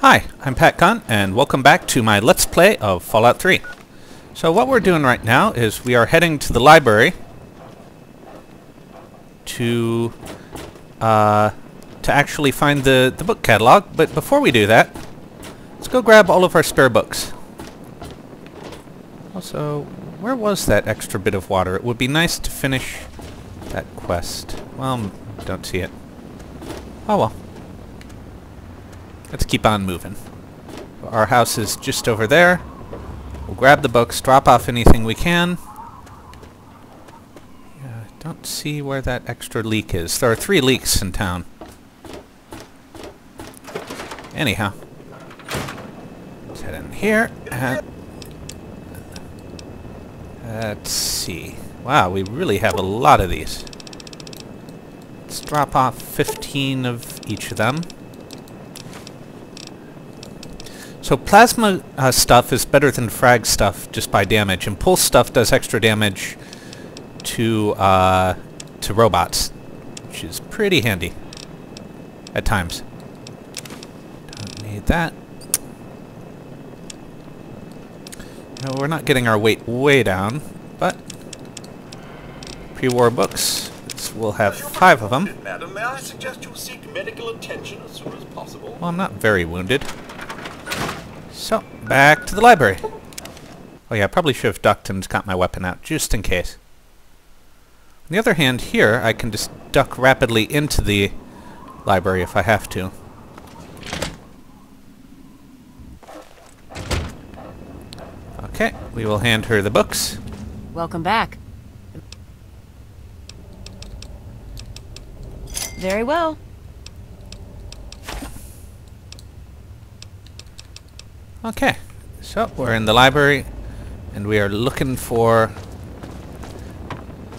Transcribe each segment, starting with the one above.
Hi, I'm Pat Gunn, and welcome back to my Let's Play of Fallout 3. So what we're doing right now is we are heading to the library to uh, to actually find the, the book catalog, but before we do that, let's go grab all of our spare books. Also, where was that extra bit of water? It would be nice to finish that quest. Well, don't see it. Oh well. Let's keep on moving. Our house is just over there. We'll grab the books, drop off anything we can. Yeah, don't see where that extra leak is. There are three leaks in town. Anyhow. Let's head in here. Let's see. Wow, we really have a lot of these. Let's drop off 15 of each of them. So plasma uh, stuff is better than frag stuff just by damage, and pulse stuff does extra damage to uh, to robots, which is pretty handy at times. Don't need that. No, we're not getting our weight way down, but pre-war books. We'll have five of them. Madam, may I suggest you seek medical attention as soon as possible? Well, I'm not very wounded. So, back to the library. Oh yeah, I probably should have ducked and got my weapon out, just in case. On the other hand, here, I can just duck rapidly into the library if I have to. Okay, we will hand her the books. Welcome back. Very well. Okay, so we're in the library and we are looking for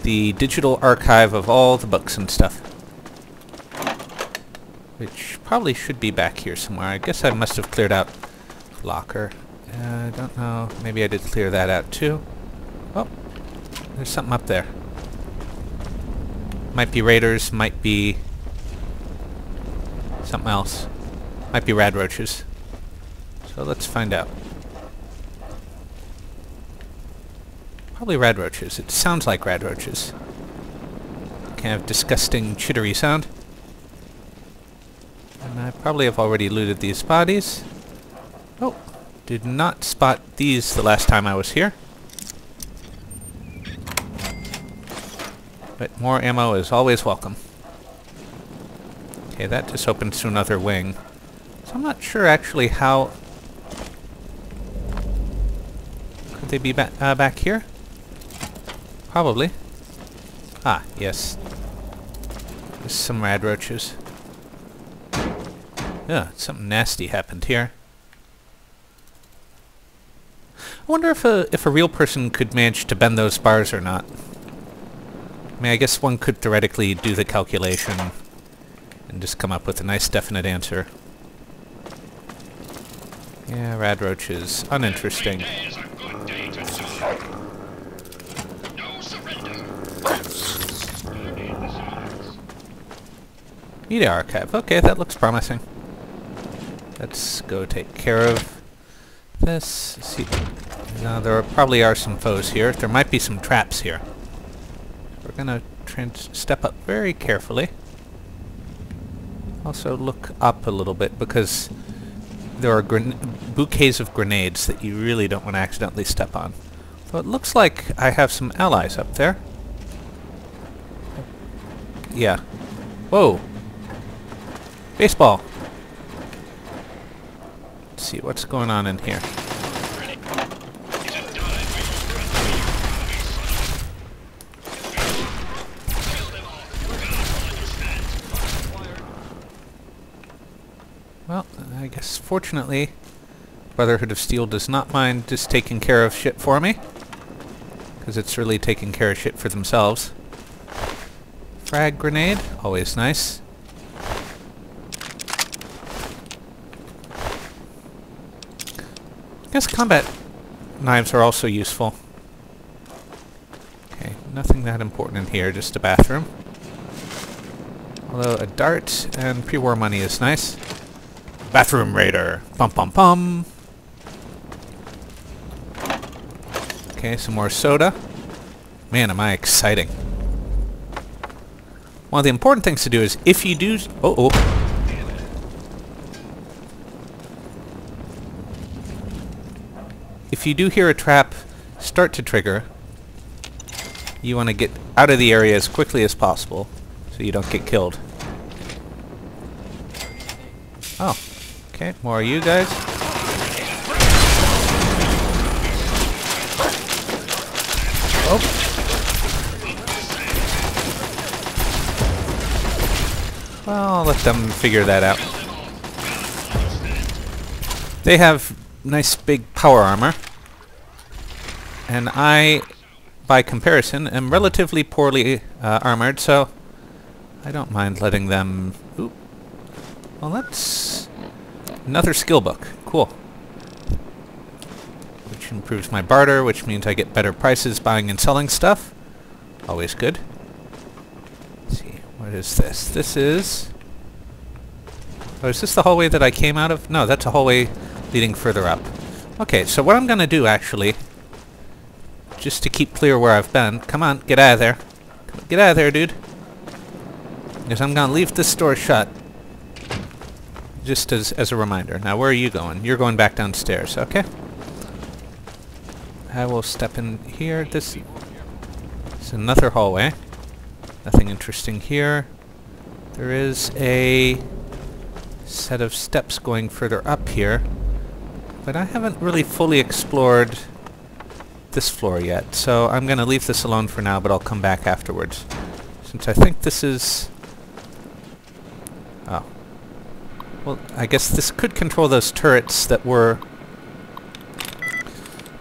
the digital archive of all the books and stuff. Which probably should be back here somewhere. I guess I must have cleared out locker. Uh, I don't know. Maybe I did clear that out too. Oh, there's something up there. Might be raiders, might be something else. Might be rad roaches. So let's find out. Probably rad roaches. It sounds like rad roaches. Kind of disgusting, chittery sound. And I probably have already looted these bodies. Oh, did not spot these the last time I was here. But more ammo is always welcome. Okay, that just opens to another wing. So I'm not sure actually how Could they be ba uh, back here? Probably. Ah, yes. There's some rad roaches. Yeah, something nasty happened here. I wonder if a if a real person could manage to bend those bars or not. I mean, I guess one could theoretically do the calculation and just come up with a nice definite answer. Yeah, rad roaches. Uninteresting. Media archive. Okay, that looks promising. Let's go take care of this. see. Now there are, probably are some foes here. There might be some traps here. We're gonna step up very carefully. Also look up a little bit because there are bouquets of grenades that you really don't want to accidentally step on. So it looks like I have some allies up there. Yeah. Whoa! Baseball! Let's see what's going on in here. Well, I guess fortunately Brotherhood of Steel does not mind just taking care of shit for me. Because it's really taking care of shit for themselves. Frag grenade, always nice. Guess combat knives are also useful. Okay, nothing that important in here, just a bathroom. Although a dart and pre-war money is nice. Bathroom Raider. Bum bum bum. Okay, some more soda. Man, am I exciting. One of the important things to do is if you do... Oh, oh. If you do hear a trap start to trigger, you want to get out of the area as quickly as possible so you don't get killed. Oh, okay, more of you guys. Oh. Well, I'll let them figure that out. They have nice big power armor. And I, by comparison, am relatively poorly uh, armored, so I don't mind letting them... Oop. Well, that's another skill book. Cool. Which improves my barter, which means I get better prices buying and selling stuff. Always good. Let's see, what is this? This is... Oh, is this the hallway that I came out of? No, that's a hallway leading further up. Okay, so what I'm going to do, actually, just to keep clear where I've been... Come on, get out of there. Get out of there, dude. Because I'm going to leave this door shut. Just as, as a reminder. Now, where are you going? You're going back downstairs, okay? I will step in here. This is another hallway. Nothing interesting here. There is a set of steps going further up here. But I haven't really fully explored this floor yet, so I'm going to leave this alone for now, but I'll come back afterwards. Since I think this is... Oh. Well, I guess this could control those turrets that were...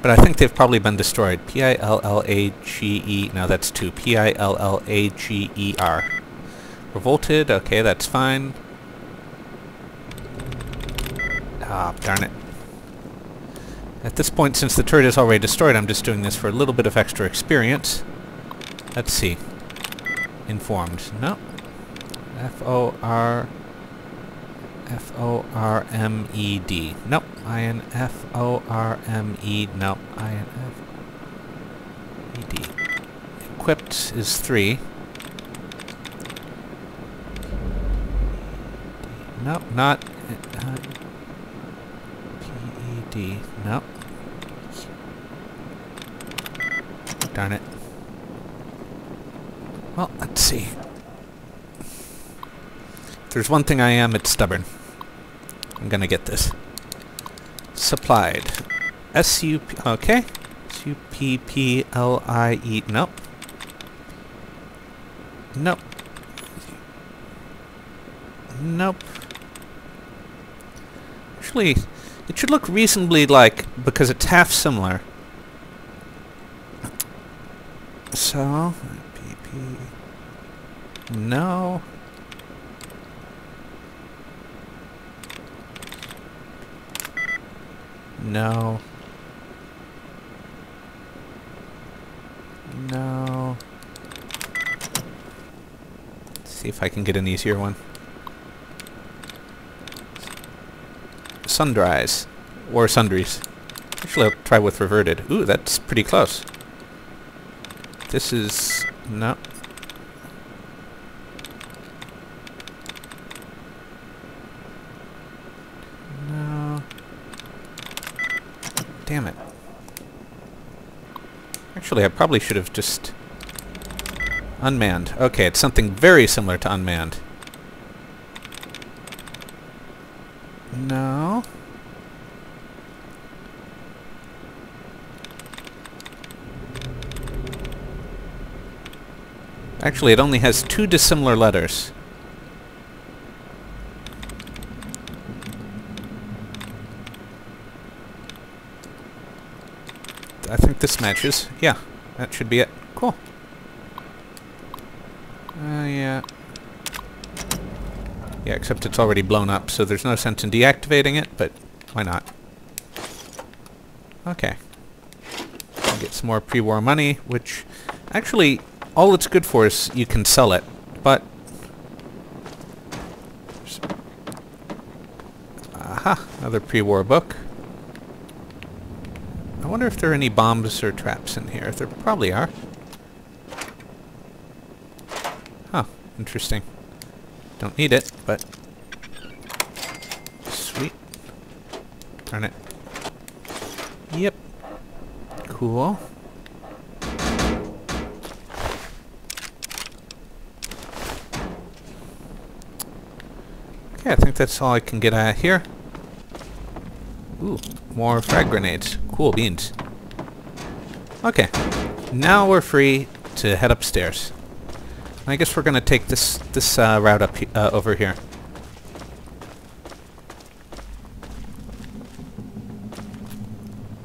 But I think they've probably been destroyed. P-I-L-L-A-G-E... No, that's two. P-I-L-L-A-G-E-R. Revolted, okay, that's fine. Ah, darn it. At this point, since the turret is already destroyed, I'm just doing this for a little bit of extra experience. Let's see. Informed. No. F-O-R... F-O-R-M-E-D. Nope. I-N-F-O-R-M-E... Nope. I-N-F... E-D. Equipped is 3. Nope, not... Uh, P-E-D. Nope. Darn it. Well, let's see. If there's one thing I am, it's stubborn. I'm gonna get this. Supplied. S-U-P... Okay. S-U-P-P-L-I-E... Nope. Nope. Nope. Actually, it should look reasonably like, because it's half similar. So, PP... No. No. No. Let's see if I can get an easier one. Sundries. Or sundries. Actually, I'll try with reverted. Ooh, that's pretty close. This is... no. No. Damn it. Actually, I probably should have just... Unmanned. Okay, it's something very similar to unmanned. No. Actually, it only has two dissimilar letters. I think this matches. Yeah, that should be it. Cool. Uh, yeah. Yeah, except it's already blown up, so there's no sense in deactivating it, but why not? Okay. Get some more pre-war money, which actually all it's good for is you can sell it, but Aha, another pre-war book. I wonder if there are any bombs or traps in here. There probably are. Huh, interesting. Don't need it, but... Sweet. Darn it. Yep. Cool. Okay, I think that's all I can get out here. Ooh, more frag grenades. Cool beans. Okay, now we're free to head upstairs. I guess we're gonna take this this uh, route up uh, over here.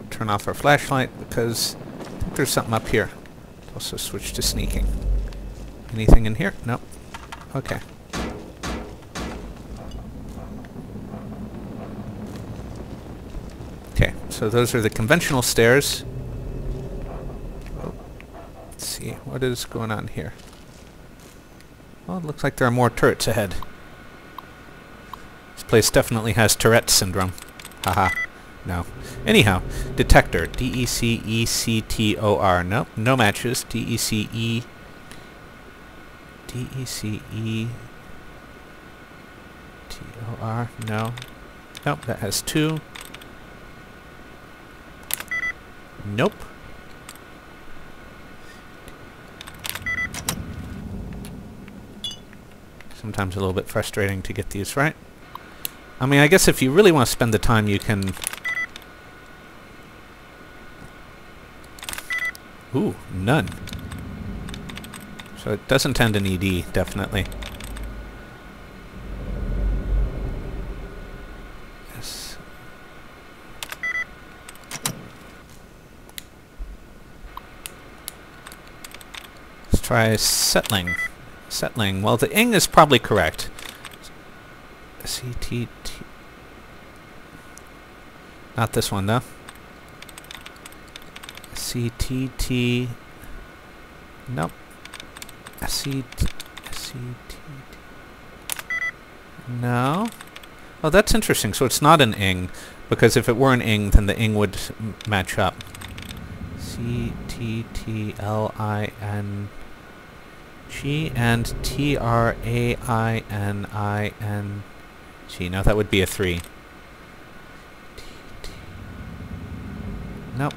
Turn off our flashlight because I think there's something up here. Also switch to sneaking. Anything in here? Nope. Okay. Okay, so those are the conventional stairs. Let's see, what is going on here? Well, it looks like there are more turrets ahead. This place definitely has Tourette syndrome. Haha. no. Anyhow, detector. D-E-C-E-C-T-O-R. Nope, no matches. D-E-C-E... D-E-C-E... T-O-R. No. Nope, that has two. Nope. Sometimes a little bit frustrating to get these right. I mean, I guess if you really want to spend the time, you can... Ooh, none. So it doesn't end in ED, definitely. Yes. Let's try settling. Settling. Well, the ing is probably correct. C-T-T... Not this one, though. C-T-T... Nope. C-T... C-T... No? Oh, that's interesting. So it's not an ing, because if it were an ing, then the ing would match up. And T R A I N I N G. Now that would be a three. T T. Nope.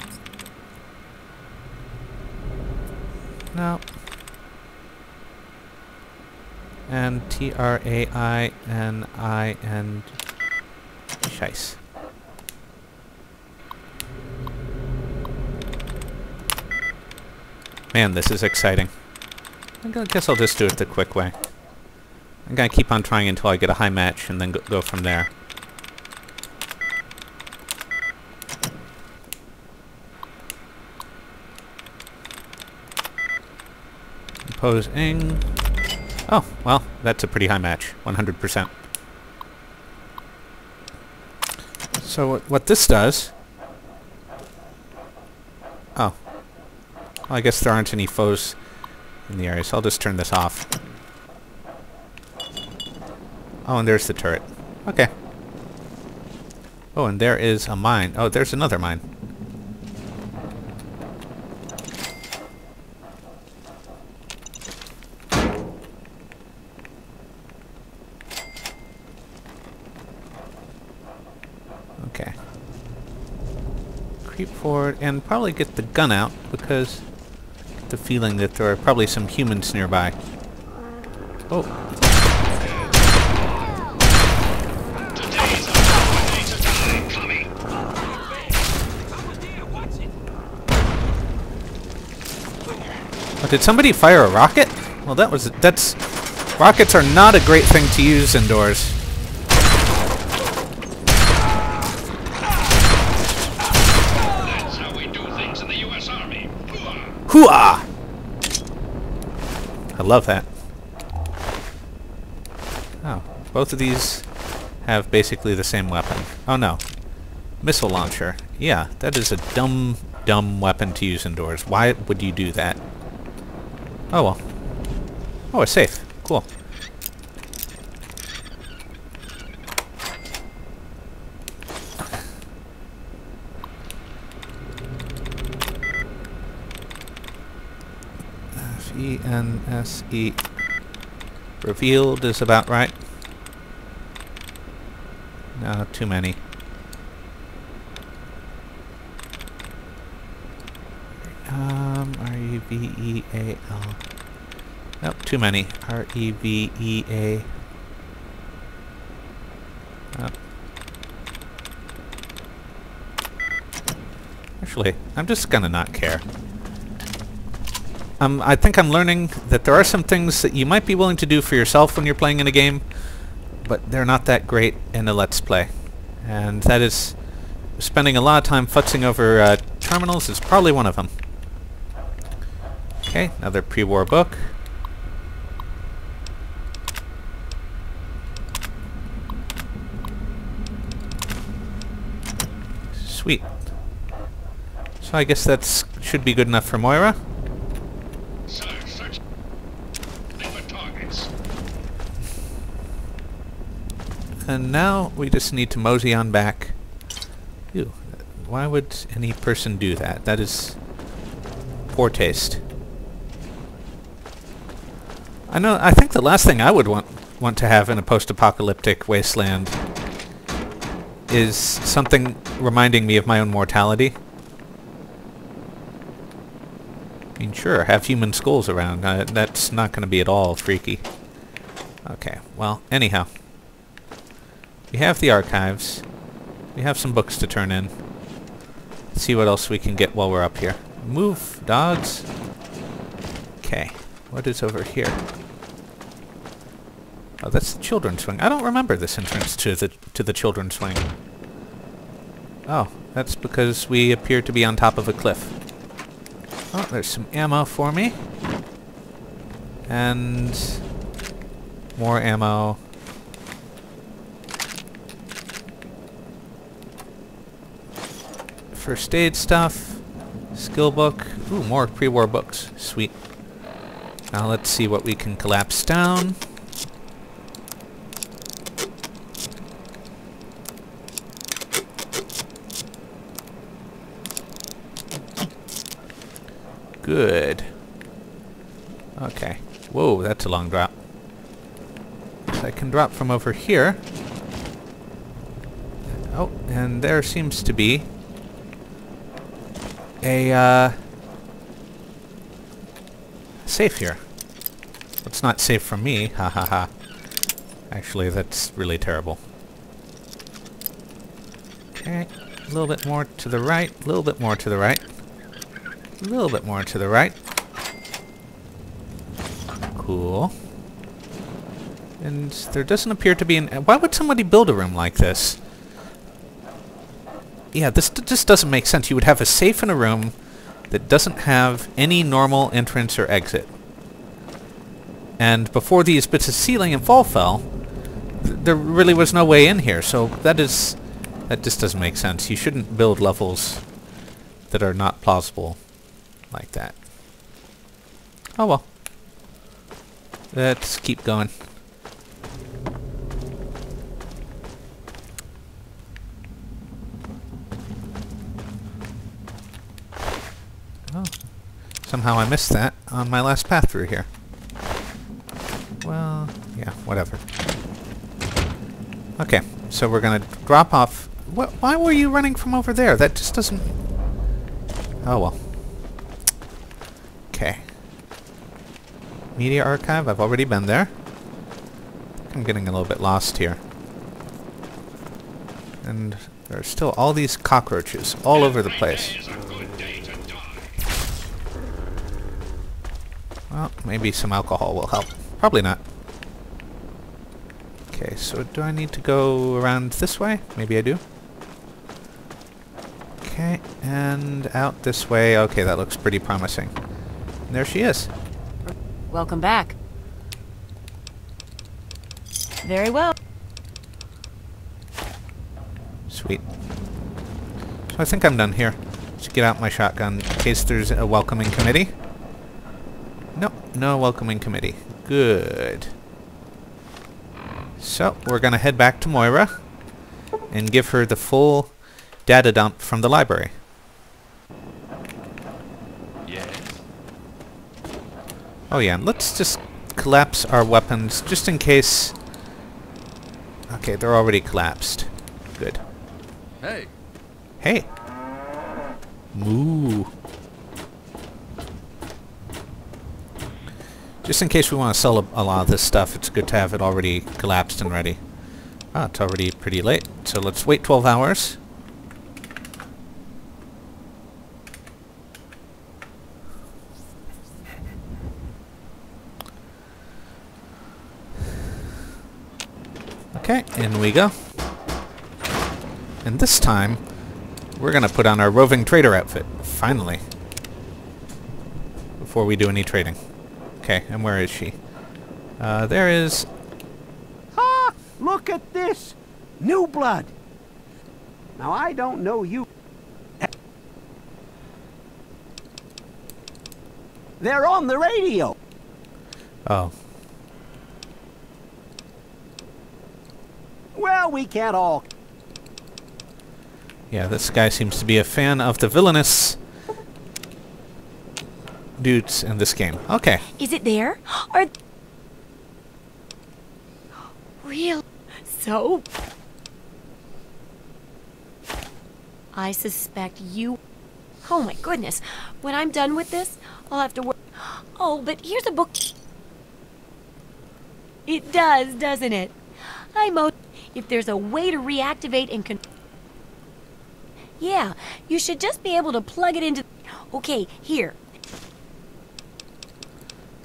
Nope. And T R A I N I N. Scheiß. Man, this is exciting. I guess I'll just do it the quick way. I'm gonna keep on trying until I get a high match and then go, from there. Impose ing. Oh, well, that's a pretty high match. 100%. So what, what this does... Oh. Well, I guess there aren't any foes in the area, so I'll just turn this off. Oh, and there's the turret. Okay. Oh, and there is a mine. Oh, there's another mine. Okay. Creep forward and probably get the gun out because the feeling that there are probably some humans nearby. Oh. Oh, did somebody fire a rocket? Well, that was that's rockets are not a great thing to use indoors. Hooah! I love that. Oh, both of these have basically the same weapon. Oh no. Missile launcher. Yeah, that is a dumb, dumb weapon to use indoors. Why would you do that? Oh well. Oh, it's safe. Cool. G-N-S-E. Revealed is about right. No, too many. Um, R-E-V-E-A-L. Nope, too many. R-E-V-E-A. Actually, I'm just gonna not care. Um, I think I'm learning that there are some things that you might be willing to do for yourself when you're playing in a game, but they're not that great in a Let's Play. And that is spending a lot of time futzing over uh, terminals is probably one of them. Okay, another pre-war book. Sweet. So I guess that should be good enough for Moira. Sir, search for targets. And now we just need to mosey on back. Ew. Why would any person do that? That is poor taste. I know. I think the last thing I would want want to have in a post-apocalyptic wasteland is something reminding me of my own mortality. I mean, sure, have human skulls around. Uh, that's not going to be at all freaky. Okay, well, anyhow. We have the archives. We have some books to turn in. Let's see what else we can get while we're up here. Move, dogs. Okay, what is over here? Oh, that's the children's wing. I don't remember this entrance to the to the children's wing. Oh, that's because we appear to be on top of a cliff. Oh, there's some ammo for me. And more ammo. First aid stuff. Skill book. Ooh, more pre-war books. Sweet. Now let's see what we can collapse down. Good. Okay. Whoa, that's a long drop. I can drop from over here. Oh, and there seems to be a uh, safe here. It's not safe from me. Ha ha ha. Actually, that's really terrible. Okay, a little bit more to the right, a little bit more to the right. A little bit more to the right. Cool. And there doesn't appear to be an... Why would somebody build a room like this? Yeah, this just doesn't make sense. You would have a safe in a room that doesn't have any normal entrance or exit. And before these bits of ceiling and fall fell, th there really was no way in here. So that is... That just doesn't make sense. You shouldn't build levels that are not plausible like that. Oh well. Let's keep going. Oh. Somehow I missed that on my last path through here. Well, yeah, whatever. Okay, so we're gonna drop off. Wh why were you running from over there? That just doesn't... Oh well. Okay. Media archive, I've already been there. I'm getting a little bit lost here. And there are still all these cockroaches all over the place. Well, maybe some alcohol will help. Probably not. Okay, so do I need to go around this way? Maybe I do. Okay, and out this way. Okay, that looks pretty promising. And there she is. Welcome back. Very well. Sweet. So I think I'm done here. Let's get out my shotgun in case there's a welcoming committee. No, welcoming committee. Good. So, we're going to head back to Moira and give her the full data dump from the library. Yes. Oh yeah, and let's just collapse our weapons just in case... Okay, they're already collapsed. Good. Hey, Hey! Moo! Just in case we want to sell a, a lot of this stuff, it's good to have it already collapsed and ready. Ah, it's already pretty late, so let's wait 12 hours. Okay, in we go. And this time, we're gonna put on our roving trader outfit. Finally. Before we do any trading. Okay, and where is she? Uh, there is... Ha! Look at this! New blood! Now, I don't know you. They're on the radio! Oh. Well, we can't all. Yeah, this guy seems to be a fan of the villainous dudes in this game. Okay. Is it there? Are... Real... So... I suspect you... Oh my goodness. When I'm done with this, I'll have to work... Oh, but here's a book... It does, doesn't it? I mo... If there's a way to reactivate and con... Yeah, you should just be able to plug it into... Okay, here.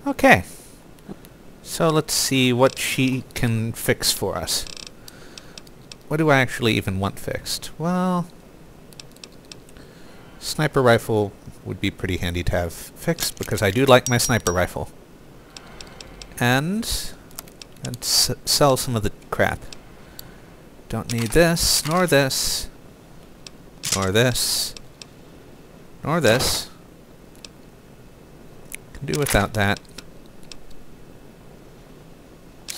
Okay. So let's see what she can fix for us. What do I actually even want fixed? Well... Sniper rifle would be pretty handy to have fixed because I do like my sniper rifle. And... Let's sell some of the crap. Don't need this, nor this, nor this, nor this. Can do without that.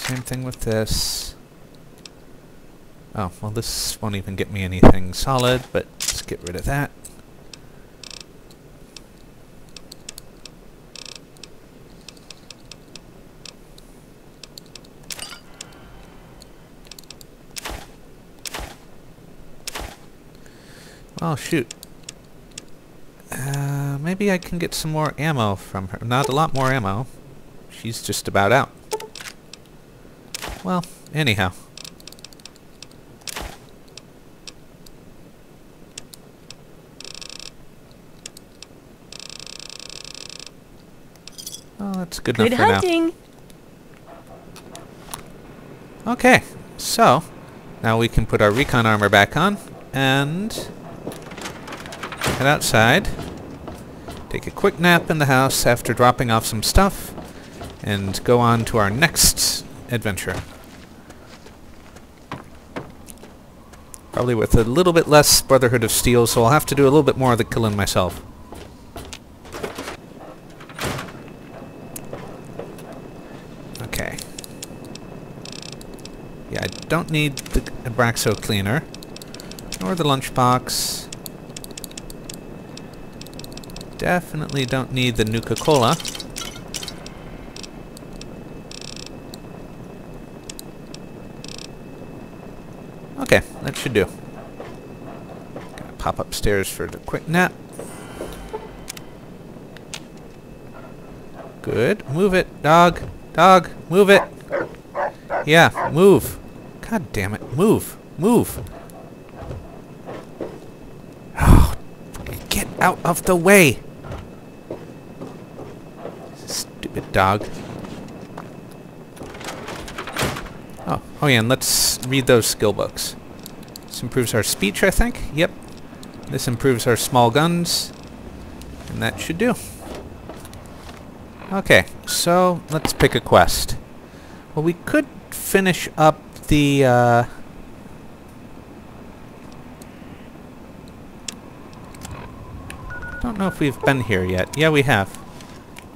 Same thing with this. Oh, well this won't even get me anything solid, but let's get rid of that. Oh, shoot. Uh, maybe I can get some more ammo from her. Not a lot more ammo. She's just about out. Well, anyhow. Oh, that's good, Good enough for now. hunting! Okay, so now we can put our recon armor back on and head outside. Take a quick nap in the house after dropping off some stuff and go on to our next adventure. Probably with a little bit less Brotherhood of Steel, so I'll have to do a little bit more of the killing myself. Okay. Yeah, I don't need the Abraxo cleaner. Nor the lunchbox. Definitely don't need the Nuka-Cola. Okay, that should do. Gonna pop upstairs for the quick nap. Good. Move it, dog. Dog, move it. Yeah, move. God damn it. Move. Move. Oh, get out of the way. Stupid dog. Oh, oh yeah, and let's read those skill books. Improves our speech, I think. Yep. This improves our small guns. And that should do. Okay, so let's pick a quest. Well, we could finish up the, uh... Don't know if we've been here yet. Yeah, we have.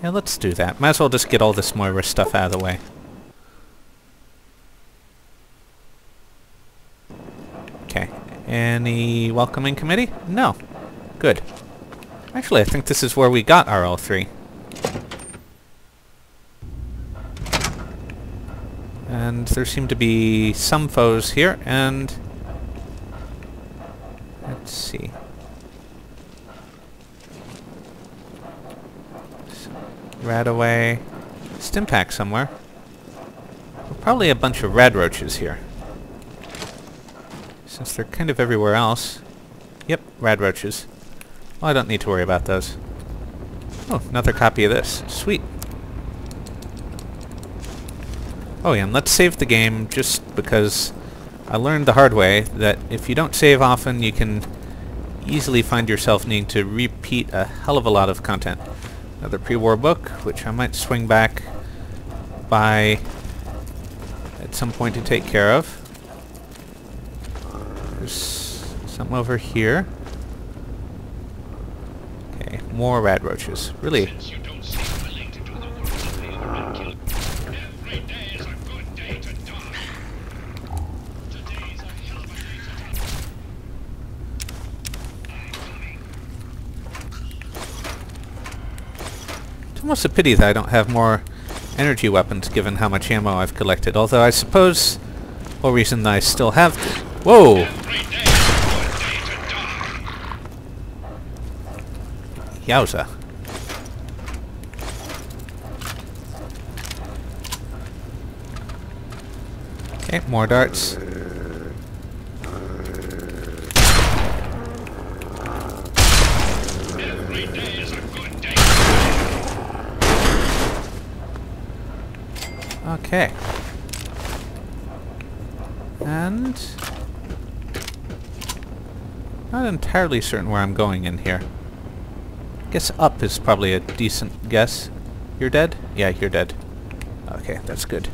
Yeah, let's do that. Might as well just get all this Moira stuff out of the way. Any welcoming committee? No. Good. Actually, I think this is where we got our O3. And there seem to be some foes here, and... Let's see. Radaway... Stimpack somewhere. Probably a bunch of rad roaches here. Since they're kind of everywhere else. Yep, radroaches. Well, I don't need to worry about those. Oh, another copy of this. Sweet. Oh yeah, and let's save the game just because I learned the hard way that if you don't save often, you can easily find yourself needing to repeat a hell of a lot of content. Another pre-war book, which I might swing back by at some point to take care of. There's something over here. Okay, more rad roaches. Really, almost a pity that I don't have more energy weapons given how much ammo I've collected, although I suppose whole reason I still have. Whoa! Yowza. Okay, more darts. Okay. And... Not entirely certain where I'm going in here. Guess up is probably a decent guess. You're dead? Yeah, you're dead. Okay, that's good.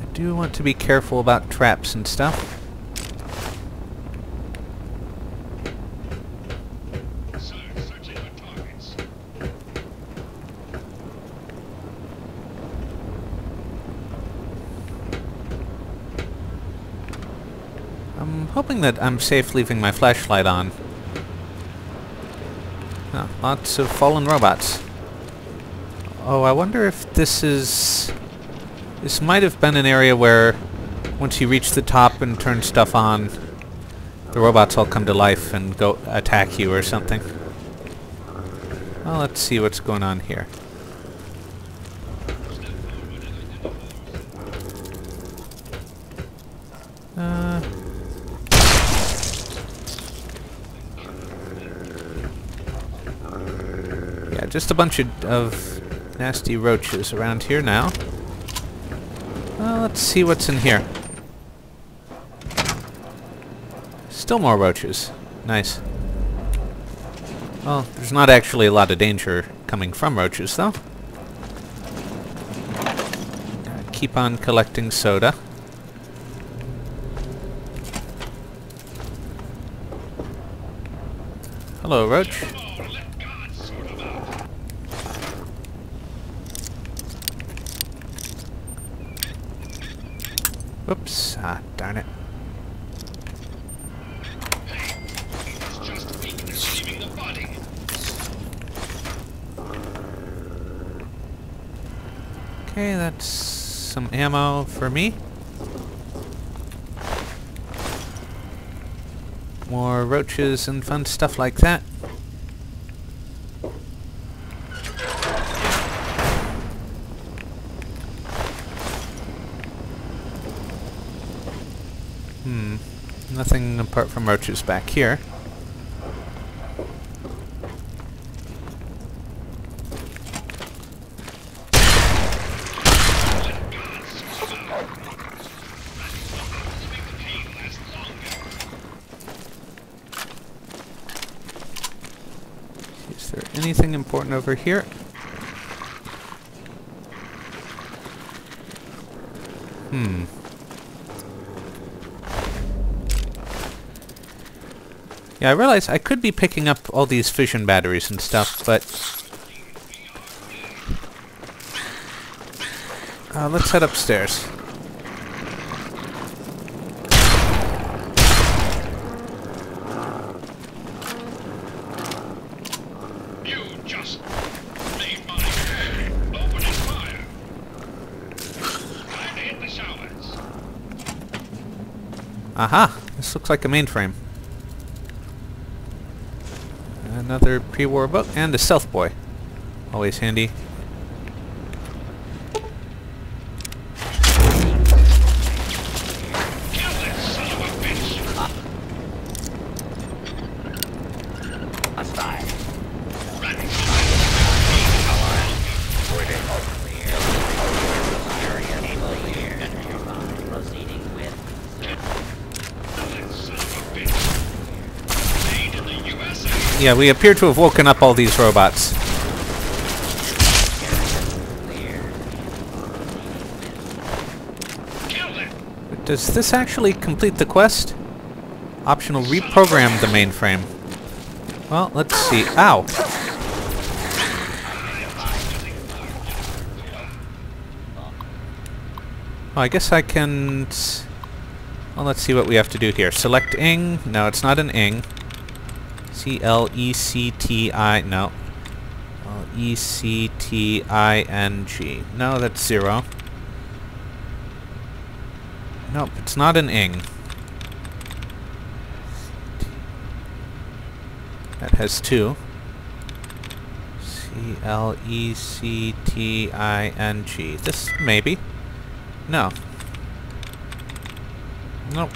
I do want to be careful about traps and stuff. Sir, searching for targets. I'm hoping that I'm safe leaving my flashlight on. Ah, lots of fallen robots. Oh, I wonder if this is... This might have been an area where once you reach the top and turn stuff on, the robots all come to life and go attack you or something. Well, let's see what's going on here. Just a bunch of, of nasty roaches around here now. Well, let's see what's in here. Still more roaches. Nice. Well, there's not actually a lot of danger coming from roaches, though. Gotta keep on collecting soda. Hello, Roach. Oh, let God sort them out. Whoops. Ah, darn it. Okay, that's some ammo for me. More roaches and fun stuff like that. Hmm. Roaches back here. Is there anything important over here? Hmm. Yeah, I realize I could be picking up all these fission batteries and stuff, but... Uh, let's head upstairs. Aha! This looks like a mainframe. Another pre-war book and a stealth boy. Always handy. Yeah, we appear to have woken up all these robots. Does this actually complete the quest? Optional reprogram the mainframe. Well, let's see. Ow! I guess I can... Well, let's see what we have to do here. Select ing. No, it's not an ing. C-L-E-C-T-I... No. E-C-T-I-N-G. No, that's zero. Nope, it's not an ing. That has two. C L E C T I N G. This maybe. No. Nope.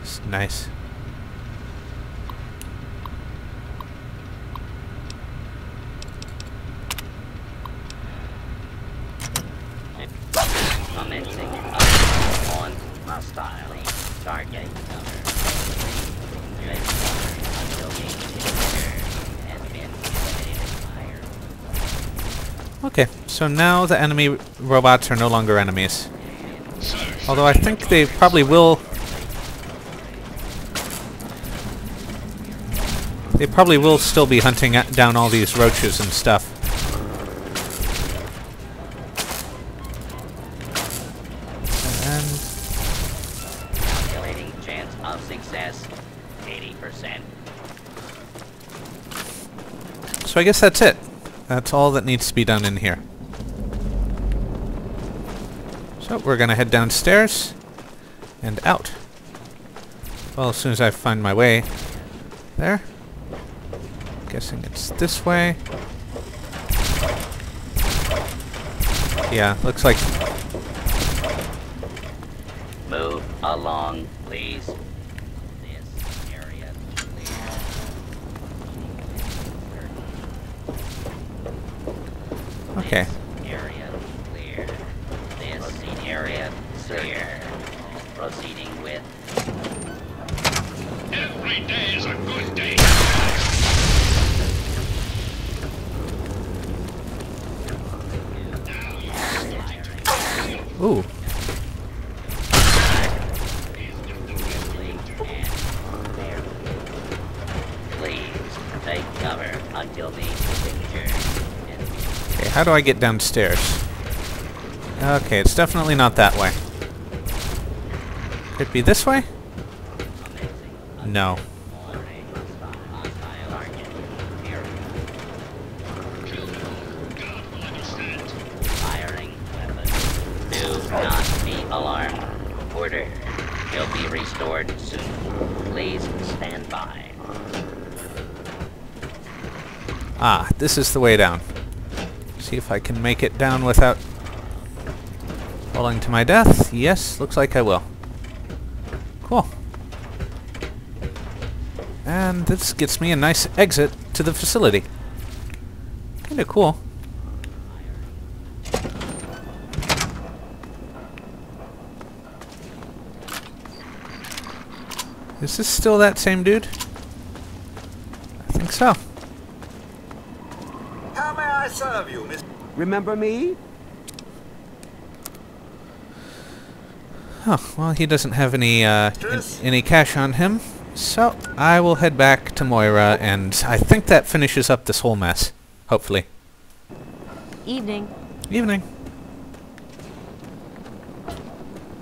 It's nice. Commencing on hostile target cover. Red cover until the signature has been eliminated fire. Okay, so now the enemy robots are no longer enemies. Although I think they probably will... They probably will still be hunting down all these roaches and stuff. And Calculating chance of success 80%. so I guess that's it. That's all that needs to be done in here. So we're gonna head downstairs and out. Well, as soon as I find my way there. Guessing it's this way. Yeah, looks like Move along, do I get downstairs? Okay, it's definitely not that way. Could be this way? No. Ah, this is the way down. See if I can make it down without falling to my death. Yes, looks like I will. Cool. And this gets me a nice exit to the facility. Kinda cool. Is this still that same dude? I think so. How may I serve you, Miss? Remember me? Oh, well, he doesn't have any, uh, an- any cash on him. So, I will head back to Moira, and I think that finishes up this whole mess. Hopefully. Evening. Evening.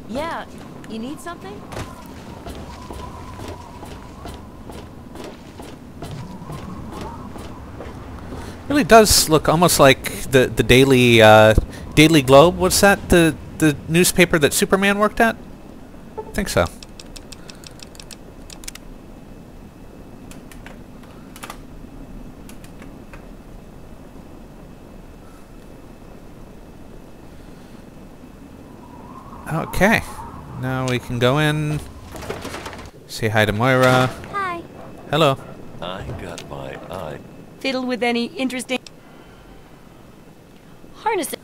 Yeah, you need something? It really does look almost like the the Daily uh, Daily Globe. What's that? The the newspaper that Superman worked at? I think so. Okay. Now we can go in. Say hi to Moira. Hi. Hello. I got my eye. Fiddle with any interesting harnesses.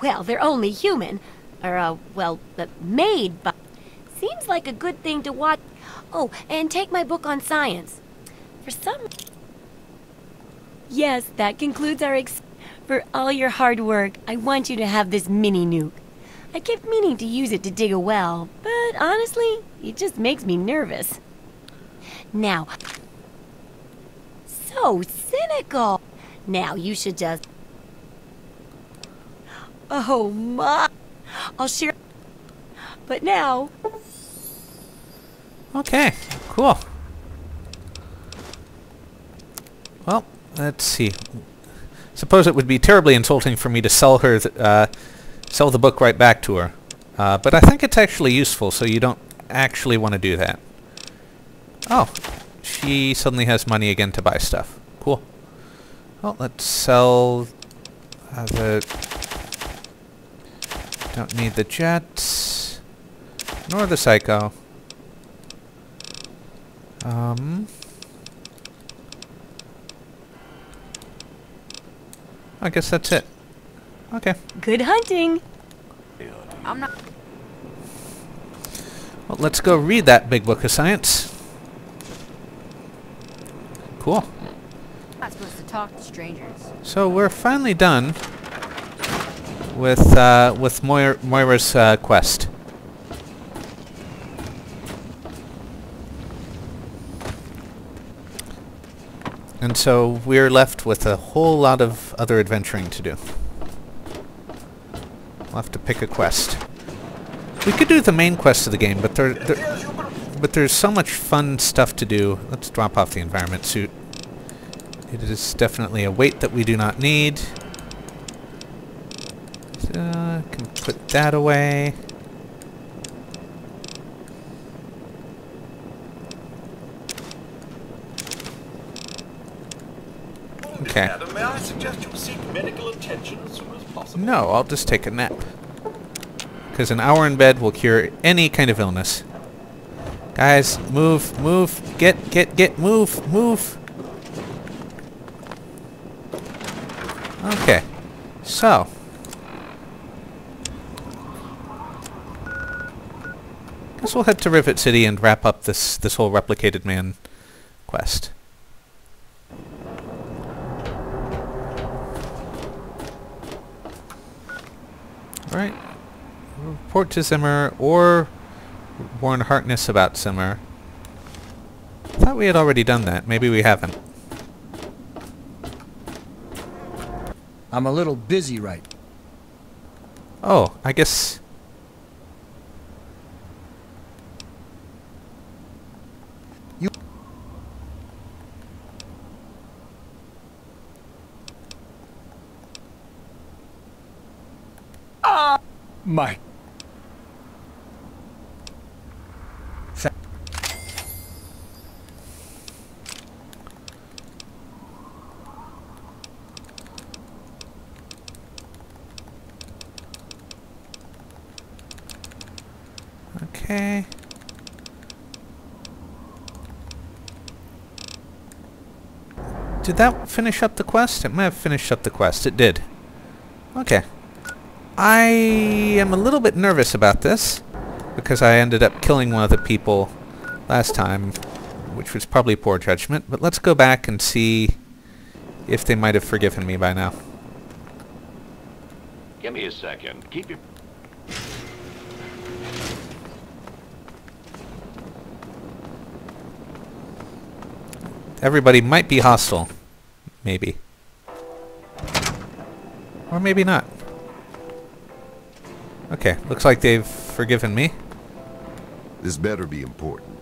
Well, they're only human, or uh, well, made by. Seems like a good thing to watch. Oh, and take my book on science. For some. Yes, that concludes our ex. For all your hard work, I want you to have this mini nuke. I kept meaning to use it to dig a well, but honestly, it just makes me nervous. Now, so cynical. Now you should just. Oh my! I'll share. But now, Okay, cool. Well, let's see. Suppose it would be terribly insulting for me to sell her, uh, sell the book right back to her. Uh, but I think it's actually useful, so you don't actually want to do that. Oh, she suddenly has money again to buy stuff. Cool. Well, let's sell uh, the... Don't need the jets, nor the psycho. Um. I guess that's it. Okay. good hunting. I'm not... Well, let's go read that big book of science. Cool. Not supposed to talk to strangers. So we're finally done with uh, with Moira, Moira's uh, quest. And so we're left with a whole lot of other adventuring to do. We'll have to pick a quest. We could do the main quest of the game, but there, there but there's so much fun stuff to do. Let's drop off the environment suit. It is definitely a weight that we do not need. So, can put that away. Okay. May I suggest you seek medical attention as soon as possible? No, I'll just take a nap. Because an hour in bed will cure any kind of illness. Guys, move, move, get, get, get, move, move. Okay, so. Guess we'll head to Rivet City and wrap up this, this whole replicated man quest. Alright. Report to Zimmer or warn Harkness about Zimmer. Thought we had already done that. Maybe we haven't. I'm a little busy right. Oh, I guess... You- Ah! My. Okay. Did that finish up the quest? It might have finished up the quest. It did. Okay. I am a little bit nervous about this because I ended up killing one of the people last time, which was probably poor judgment. But let's go back and see if they might have forgiven me by now. Give me a second. Keep your... everybody might be hostile. Maybe. Or maybe not. Okay, looks like they've forgiven me. This better be important.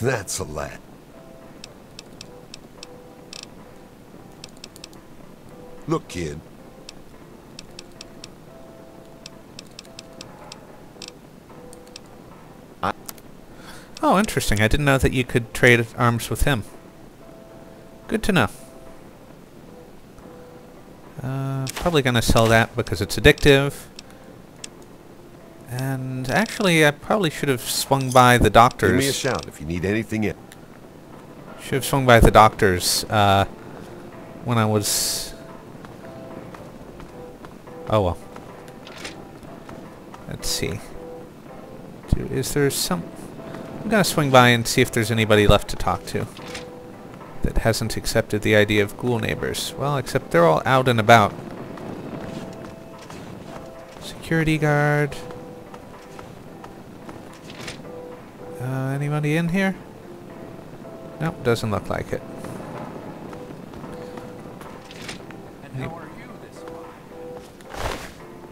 That's a lot. Look, kid. Oh, interesting. I didn't know that you could trade arms with him. Good to know. Uh, probably gonna sell that because it's addictive. And actually, I probably should have swung by the doctor's. Give me a shout if you need anything. Should have swung by the doctors uh, when I was. Oh well. Let's see. Is there some? I'm gonna swing by and see if there's anybody left to talk to that hasn't accepted the idea of ghoul neighbors. Well, except they're all out and about. Security guard. Uh, anybody in here? Nope, doesn't look like it.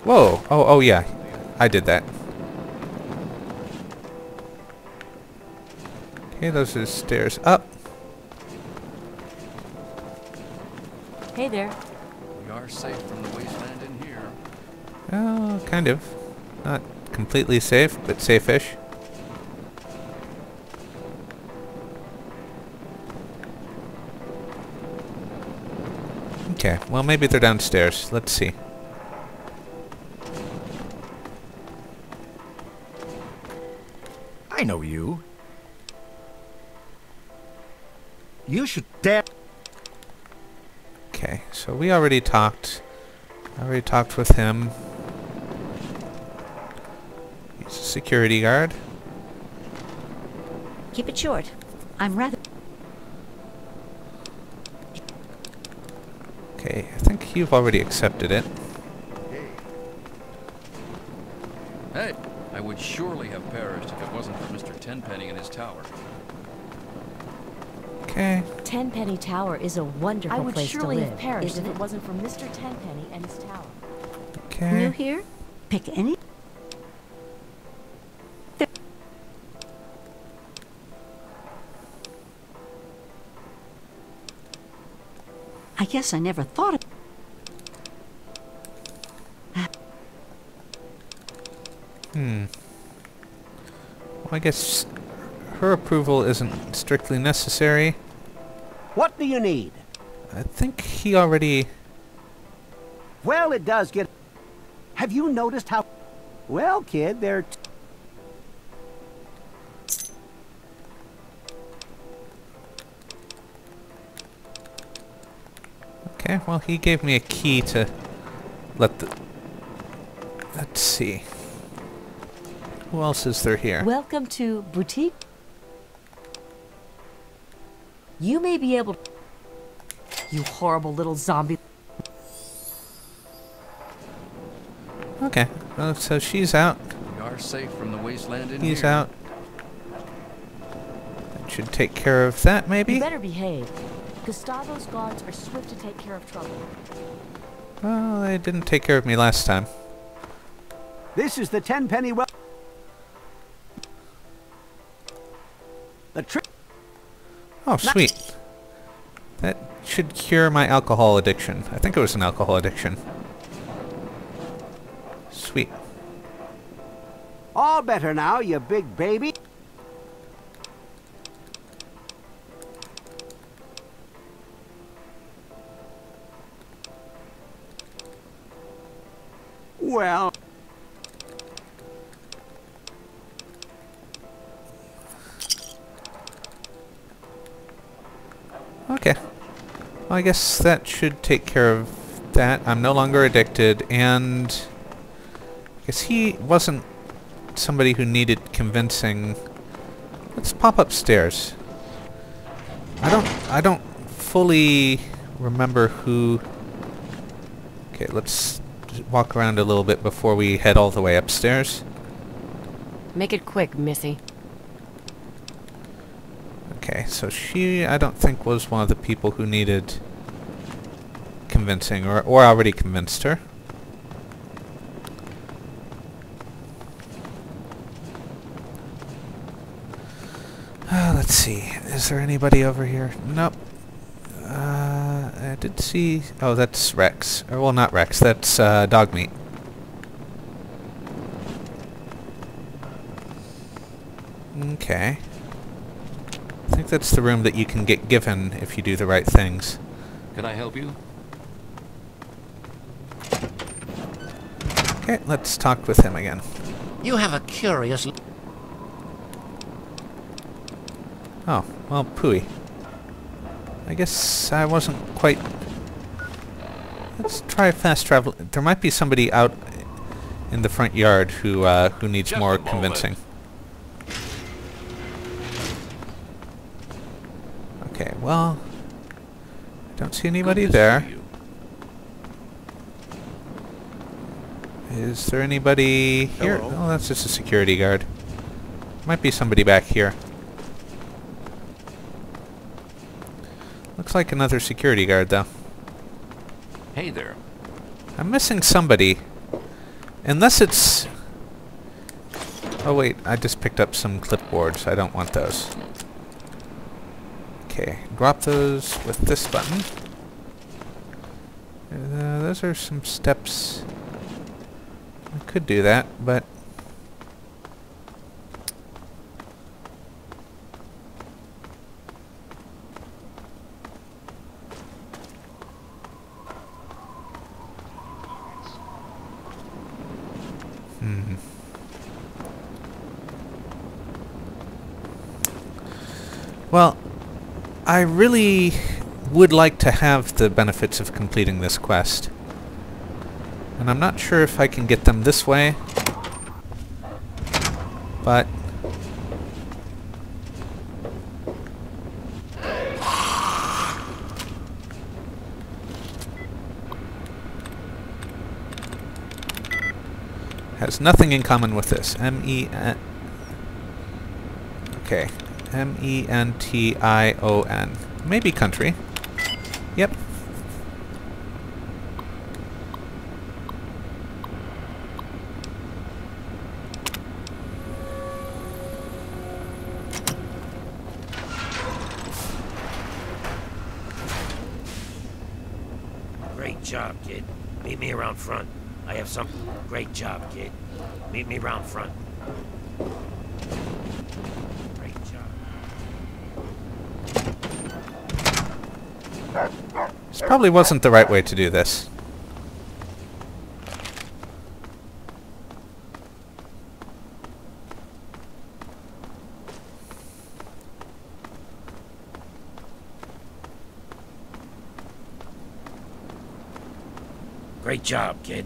Whoa! Oh, oh yeah. I did that. Okay, those are stairs up. Hey there. We are safe from the wasteland in here. Oh, kind of. Not completely safe, but safe-ish. Okay, well maybe they're downstairs. Let's see. You should dare. Okay, so we already talked. I already talked with him. He's a security guard. Keep it short. I'm rather... Okay, I think you've already accepted it. Tenpenny Tower is a wonderful place to live. I would surely have perished if it? it wasn't for Mr. Tenpenny and his tower. Okay. New here? Pick any... I guess I never thought of... Hmm. Well, I guess her approval isn't strictly necessary. What do you need? I think he already... Well, it does get... Have you noticed how... Well, kid, they're... T- Okay, well, he gave me a key to let the... Let's see. Who else is there here? Welcome to Boutique. You may be able... to... You horrible little zombie... Okay, uh, so she's out. We are safe from the wasteland in He's here. out. That should take care of that, maybe? You better behave. Gustavo's guards are swift to take care of trouble. Well, they didn't take care of me last time. This is the Tenpenny Well... Oh, sweet. That should cure my alcohol addiction. I think it was an alcohol addiction. Sweet. All better now, you big baby. Well... Well, I guess that should take care of that. I'm no longer addicted, and... I guess he wasn't somebody who needed convincing. Let's pop upstairs. I don't... I don't fully remember who... Okay, let's walk around a little bit before we head all the way upstairs. Make it quick, Missy. So she, I don't think, was one of the people who needed convincing, or, or already convinced her. Ah, let's see. Is there anybody over here? Nope. Uh, I did see... Oh, that's Rex. Or, well, not Rex. That's uh, Dogmeat. Okay. I think that's the room that you can get given if you do the right things. Can I help you? Okay, let's talk with him again. You have a curious... Oh, well, pooey. I guess I wasn't quite... Let's try fast travel. There might be somebody out in the front yard who uh, who needs Just more a moment. convincing. Okay, well, I don't see anybody there. Is there. anybody here? Hello. Oh, that's just a security guard. Might be somebody back here. Looks like another security guard, though. Hey there. I'm missing somebody. Unless it's... Oh wait, I just picked up some clipboards. I don't want those. Okay, drop those with this button. Uh, those are some steps. I could do that, but... Hmm. Well, I really would like to have the benefits of completing this quest. And I'm not sure if I can get them this way. But... Has nothing in common with this. M-E... Okay. M-E-N-T-I-O-N. Maybe country. Yep. Great job, kid. Meet me around front. I have some... Great job, kid. Meet me around front. Great job. This probably wasn't the right way to do this. Great job, kid.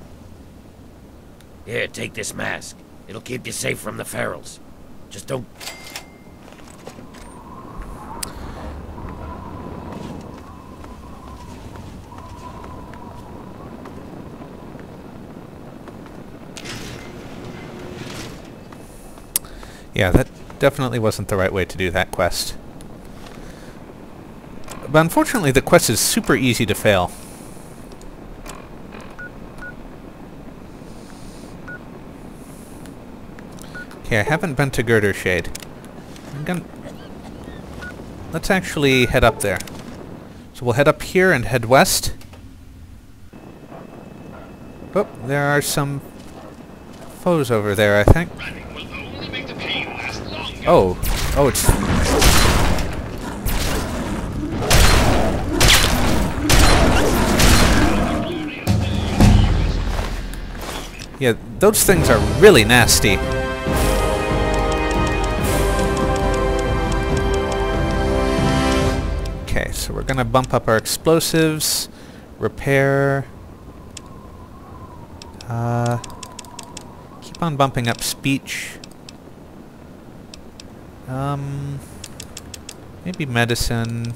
Here, take this mask. It'll keep you safe from the ferals. Just don't... Yeah, that definitely wasn't the right way to do that quest. But unfortunately, the quest is super easy to fail. Okay, I haven't been to Girdershade. I'm gonna... Let's actually head up there. So we'll head up here and head west. Oh, there are some foes over there, I think. Running will only make the pain last longer. Oh. Oh, it's... Yeah, those things are really nasty. Okay, so we're gonna bump up our explosives, repair, uh, keep on bumping up speech. Um, maybe medicine,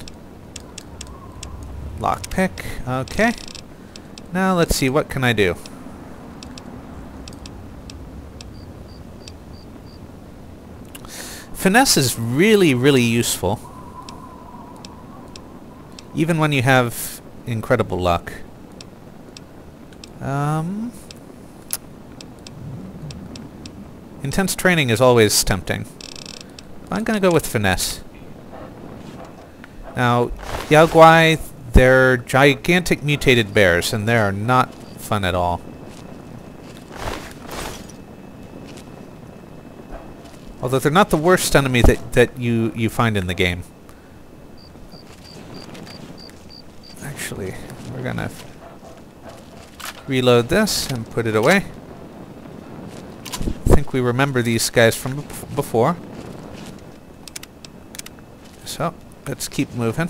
lockpick, okay. Now let's see, what can I do? Finesse is really, really useful. Even when you have incredible luck. Um, intense training is always tempting. I'm gonna go with finesse. Now, Yao Guai, they're gigantic mutated bears, and they are not fun at all. Although they're not the worst enemy that, that you, you find in the game. Actually, we're gonna reload this and put it away. I think we remember these guys from before. So, let's keep moving.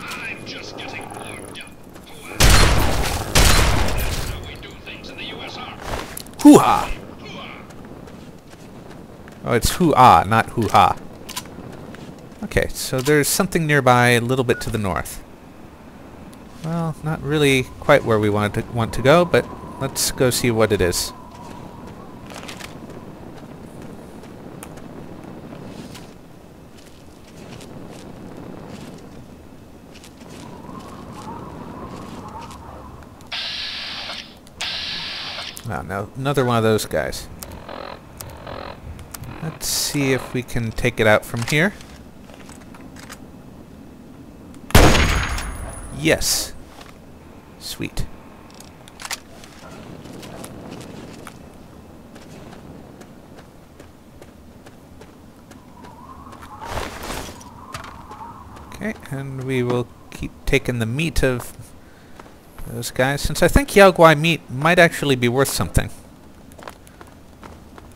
I'm just getting warmed up. That's how we do things in the U.S. Hoo-ha! Oh, it's hoo-ah, not hoo-ha. Okay, so there's something nearby a little bit to the north. Well, not really quite where we wanted to want to go, but let's go see what it is. Ah, no, another one of those guys. Let's see if we can take it out from here. Yes. Sweet. Okay, and we will keep taking the meat of those guys, since I think Yao Guai meat might actually be worth something.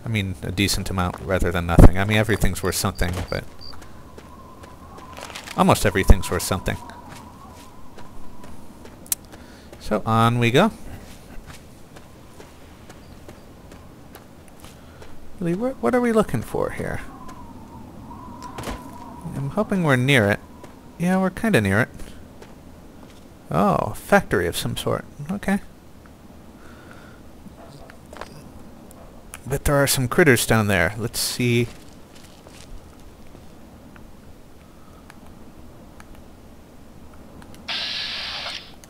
I mean, a decent amount rather than nothing. I mean, everything's worth something, but... Almost everything's worth something. So, on we go. Really, wh what are we looking for here? I'm hoping we're near it. Yeah, we're kind of near it. Oh, factory of some sort. Okay. But there are some critters down there. Let's see.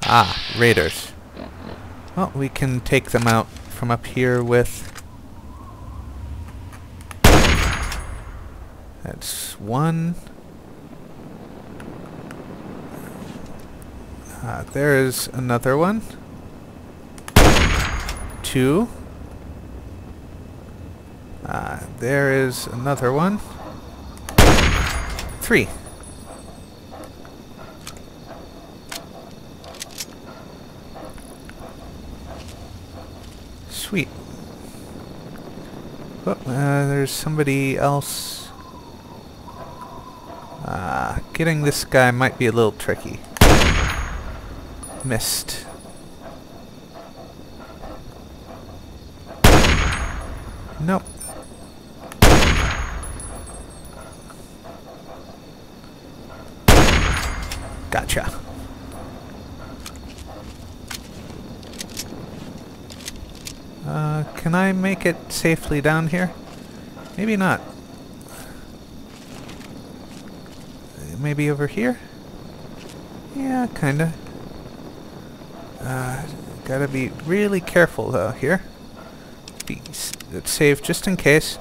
Ah, raiders. Well, we can take them out from up here with... That's one. Uh, there is another one. Two. Uh, there is another one. Three. Sweet. Oh, uh, there's somebody else. Uh, getting this guy might be a little tricky. Missed. Nope. Gotcha. Uh, can I it safely down here? Maybe not. Maybe over here? Yeah, kinda. Uh, gotta be really careful though here. Be safe just in case.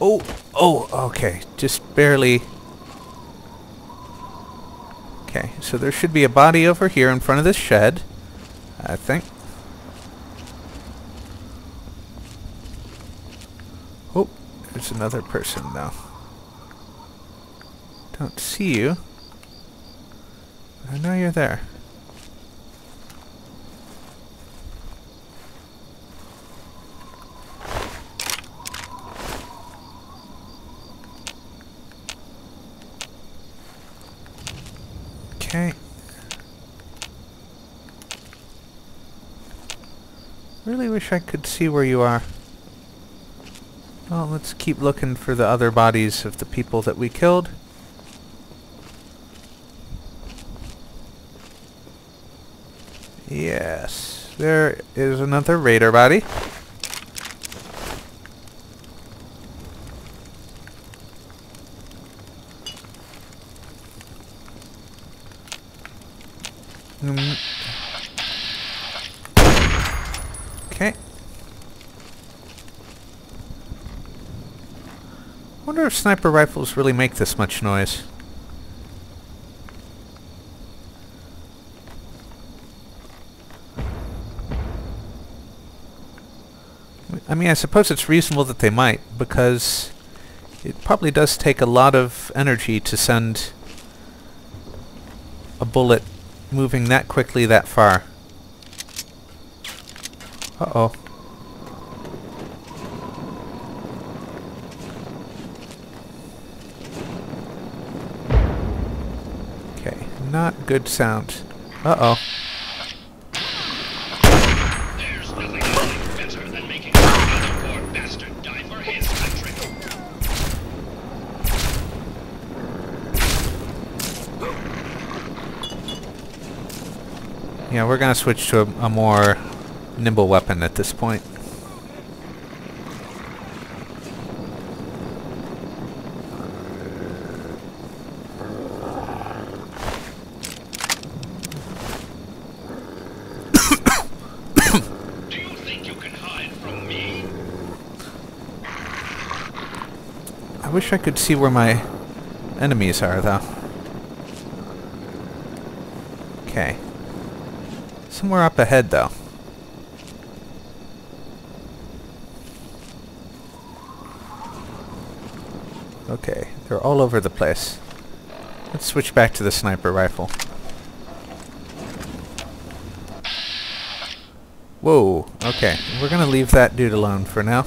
Oh, oh, okay. Just barely. Okay, so there should be a body over here in front of this shed. I think. Oh, there's another person though. Don't see you. I know you're there. Okay. Really wish I could see where you are. Let's keep looking for the other bodies of the people that we killed. Yes, there is another raider body. Mm. wonder if sniper rifles really make this much noise. I mean, I suppose it's reasonable that they might, because it probably does take a lot of energy to send a bullet moving that quickly that far. Uh-oh. Okay, not good sound. Uh-oh. There's nothing I like better than making another poor bastard die for Uh-oh. Yeah, we're gonna switch to a, a more nimble weapon at this point. Do you think you can hide from me? I wish I could see where my enemies are, though. Okay. Somewhere up ahead, though. Okay, they're all over the place. Let's switch back to the sniper rifle. Whoa, okay. We're gonna leave that dude alone for now.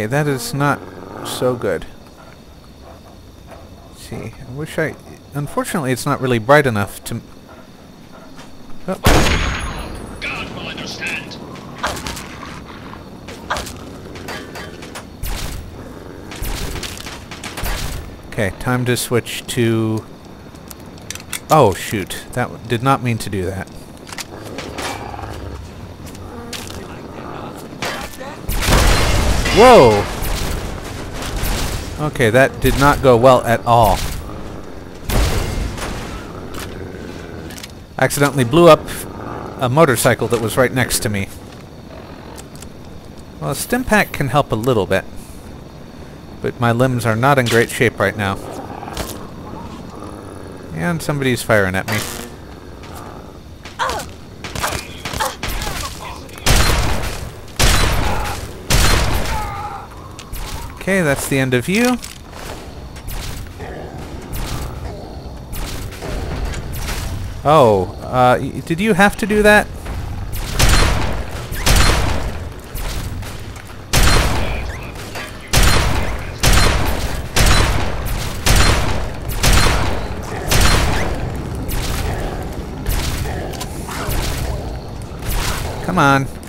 Okay, that is not so good. Let's see, I wish I... Unfortunately, it's not really bright enough to... Oh. God will understand. Okay, time to switch to... Oh, shoot. That did not mean to do that. Whoa! Okay, that did not go well at all. Accidentally blew up a motorcycle that was right next to me. Well, a stim pack can help a little bit. But my limbs are not in great shape right now. And somebody's firing at me. Okay, that's the end of you. Oh, uh, did you have to do that? Come on.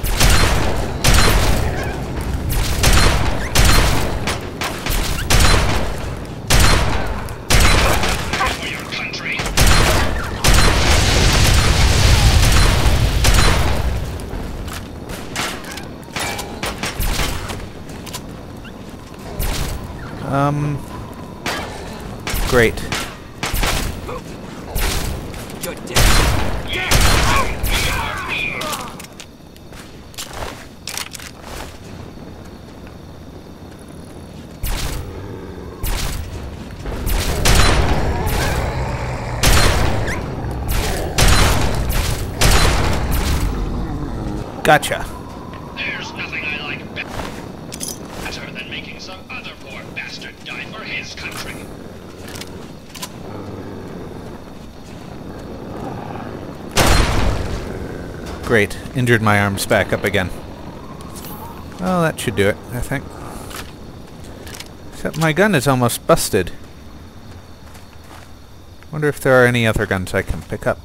Injured my arms back up again. Well, that should do it, I think. Except my gun is almost busted. Wonder if there are any other guns I can pick up.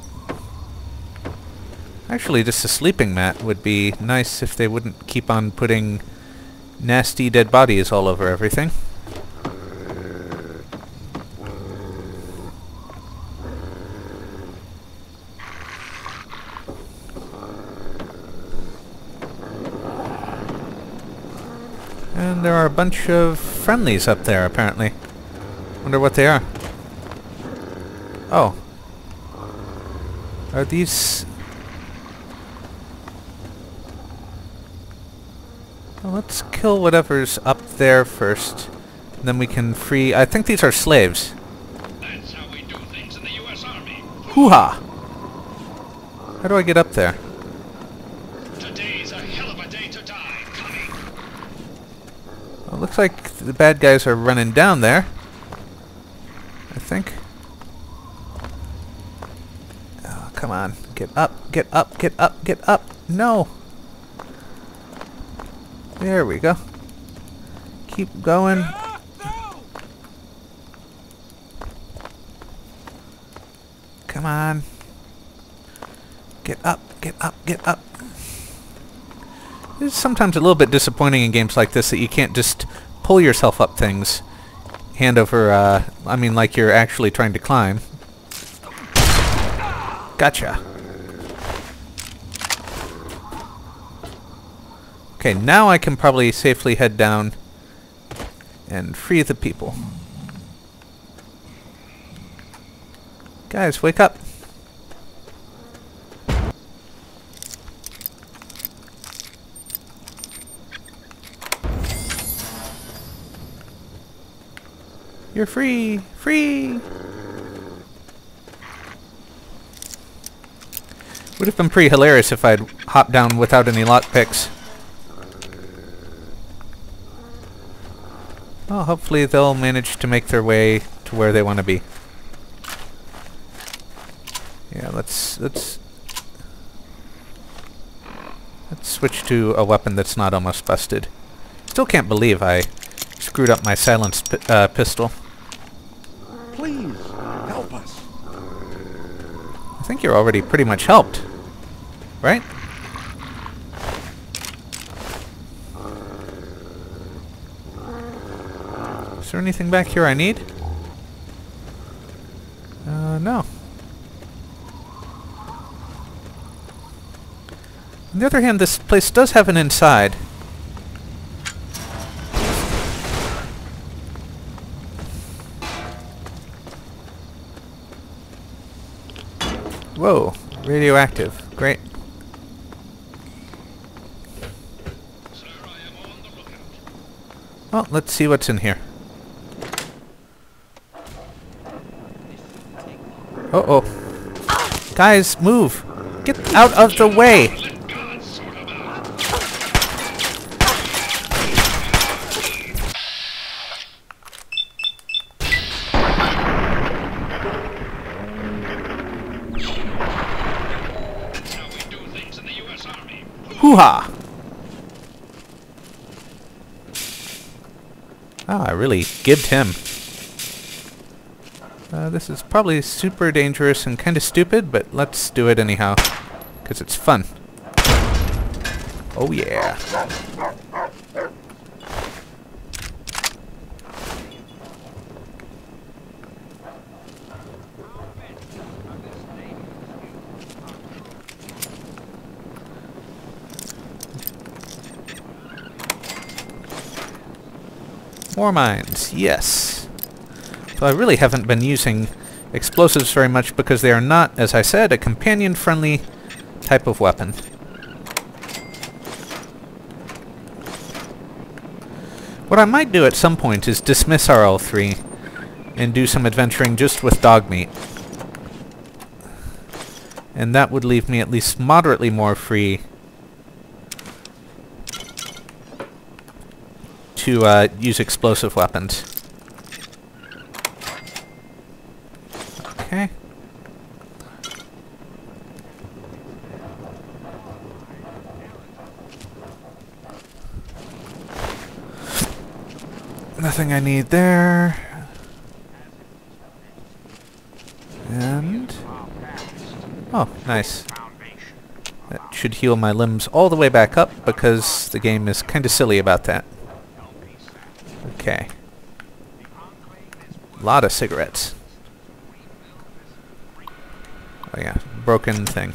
Actually, just a sleeping mat would be nice if they wouldn't keep on putting nasty dead bodies all over everything. And there are a bunch of friendlies up there, apparently. Wonder what they are. Oh. Are these... Well, let's kill whatever's up there first. Then we can free... I think these are slaves. That's how we do things in the U.S. Army. Hoo-ha! How do I get up there? Today's a hell of a day to die. Coming. Well, it looks like the bad guys are running down there. I think. Oh, come on. Get up, get up, get up, get up. No! There we go. Keep going. Come on. Get up, get up, get up. It's sometimes a little bit disappointing in games like this that you can't just pull yourself up things hand over, uh, I mean like you're actually trying to climb. Gotcha. Okay, now I can probably safely head down and free the people. Guys, wake up. You're free! Free! Would have been pretty hilarious if I'd hopped down without any lockpicks. Well, hopefully they'll manage to make their way to where they want to be. Yeah, let's let's let's switch to a weapon that's not almost busted. Still can't believe I screwed up my silenced pi uh, pistol. Please, help us. I think you're already pretty much helped, right? Is there anything back here I need? Uh, no. On the other hand, this place does have an inside. Whoa, radioactive. Great. Well, let's see what's in here. Uh-oh. Guys, move! Get out of the way! Hoo-ha! Oh, I really gibbed him. Uh, this is probably super dangerous and kind of stupid, but let's do it anyhow. Because it's fun. Oh yeah. More mines, yes. So I really haven't been using explosives very much because they are not, as I said, a companion-friendly type of weapon. What I might do at some point is dismiss RL3 and do some adventuring just with Dogmeat. And that would leave me at least moderately more free to uh, use explosive weapons. Okay. Nothing I need there. And... Oh, nice. That should heal my limbs all the way back up because the game is kind of silly about that. Okay. A lot of cigarettes. Oh yeah, broken thing.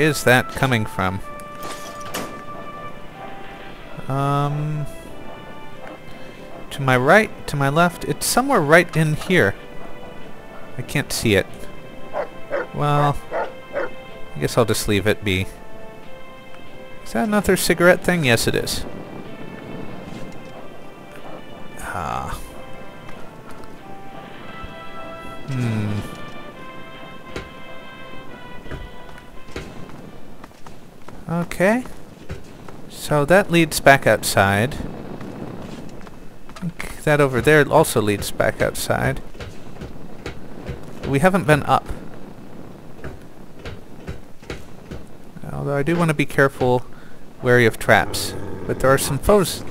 Is that coming from? Um, to my right, to my left, it's somewhere right in here. I can't see it. Well, I guess I'll just leave it be. Is that another cigarette thing? Yes, it is. Okay. So that leads back outside. That over there also leads back outside. We haven't been up. Although I do want to be careful, wary of traps. But there are some foes.